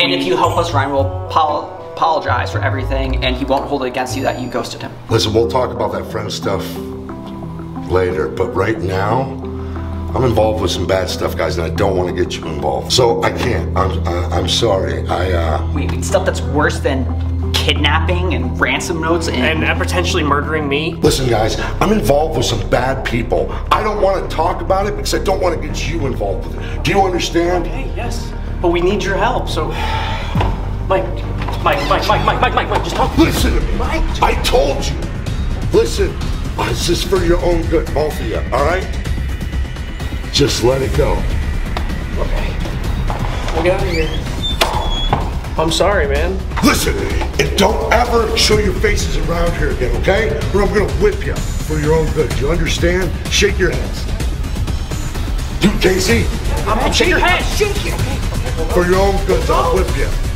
And if you help us, Ryan will apol- apologize for everything, and he won't hold it against you that you ghosted him. Listen, we'll talk about that friend stuff later, but right now, I'm involved with some bad stuff, guys, and I don't want to get you involved. So I can't. I'm, I, I'm sorry. I, uh. Wait, wait, stuff that's worse than kidnapping and ransom notes and, and, and potentially murdering me. Listen, guys, I'm involved with some bad people. I don't want to talk about it because I don't want to get you involved with it. Do you understand? Okay, yes, but we need your help. So, Mike, Mike, Mike, Mike, Mike, Mike, Mike, Mike, just talk. Listen to me. Mike. I told you. Listen, this is for your own good, both of you. All right? Just let it go. Okay. We'll get out of here. I'm sorry, man. Listen, and don't ever show your faces around here again, okay? Or I'm gonna whip you for your own good. You understand? Shake your heads. You, Casey? I'm, I'm shake your head. Shake it. For your own good, I'll whip you.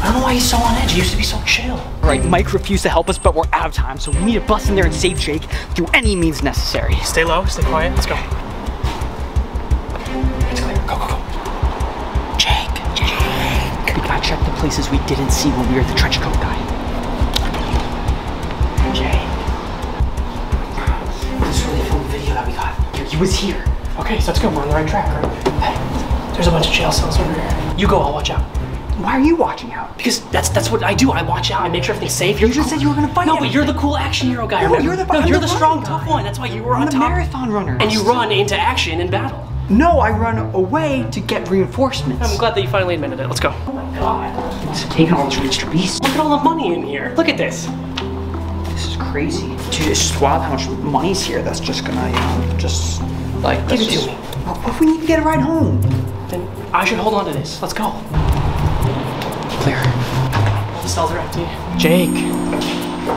I don't know why he's so on edge. He used to be so chill. All right, Mike refused to help us, but we're out of time, so we need to bust in there and save Jake through any means necessary. Stay low, stay quiet. Let's go. It's clear. Go, go, go. Jake, Jake. We gotta check the places we didn't see when we were the trench coat guy. Jake. This is really film video that we got. He was here. Okay, so let's go. We're on the right track, right? Hey, there's a bunch of jail cells over here. You go, I'll watch out. Why are you watching out? Because that's that's what I do. I watch out. I make sure everything's safe. you're just said you were gonna fight No, but you're the cool action hero guy. No, remember? you're the- no, I'm you're the the strong, running tough one. That's why you were I'm on the top. marathon runner. And you run into action in battle. No, I run away to get reinforcements. I'm glad that you finally admitted it. Let's go. Oh my god. It's taking all this Mr. Beast. Look at all the money in here. Look at this. This is crazy. Dude, it's just wild how much money's here that's just gonna, you know, just like Give that's it to me. What if we need to get a ride home? Then I should hold on to this. Let's go. Clear. All the cells are empty. Jake.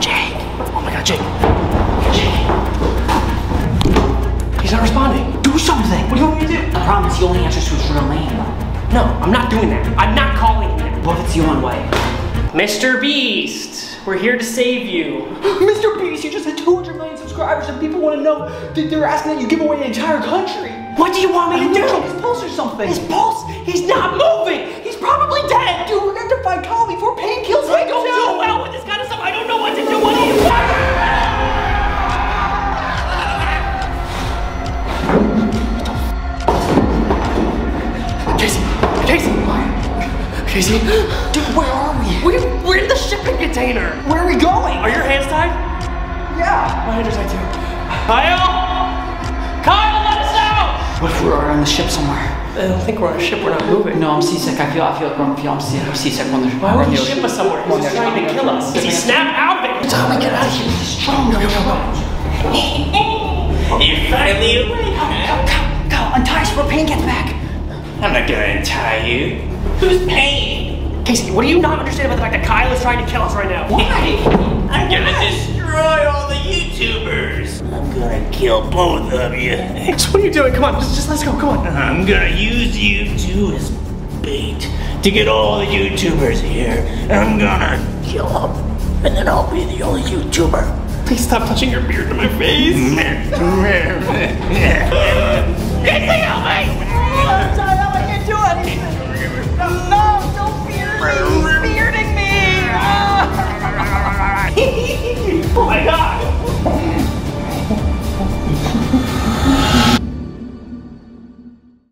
Jake. Oh my god, Jake. Jake. He's not responding. Do something. What do you want me to do? I promise he only answers to his real name. No, I'm not doing that. I'm not calling him. What if it's the only way? Mr. Beast, we're here to save you. Mr. Beast, you just had 200 million subscribers and people want to know that they're asking that you give away an entire country. What do you want me I to do? His pulse or something. His pulse? He's not moving probably dead. Dude, we have to find Kyle before Payne kills him. I don't do well with this kind of stuff. I don't know what to do. What do you Casey, Casey, Casey, dude, where are we? we we're in the shipping container. Where are we going? Are your hands tied? Yeah. My hands are tied too. Kyle, Kyle, let us out. What if we're on the ship somewhere? I don't think we're on a ship. We're not moving. No, I'm seasick. I feel, I feel, I feel, I'm seasick. I'm seasick when there's. Why would he ship us somewhere? He's just trying to kill us. Does he snap out of it? It's time we get out of here. He's strong. Go, go, go. You're finally awake. Go, go, go. Untie us before Payne gets back. I'm not gonna untie you. Who's paying? Casey, what do you not understand about the fact that Kyle is trying to kill us right now? I'm gonna destroy all the YouTubers. I'm gonna kill both of you. So what are you doing? Come on, just, just let's go. Come on. I'm gonna use you two as bait to get all the YouTubers here. And I'm gonna kill them. And then I'll be the only YouTuber. Please stop touching your beard to my face. Casey, help me! He's bearding me! oh my god!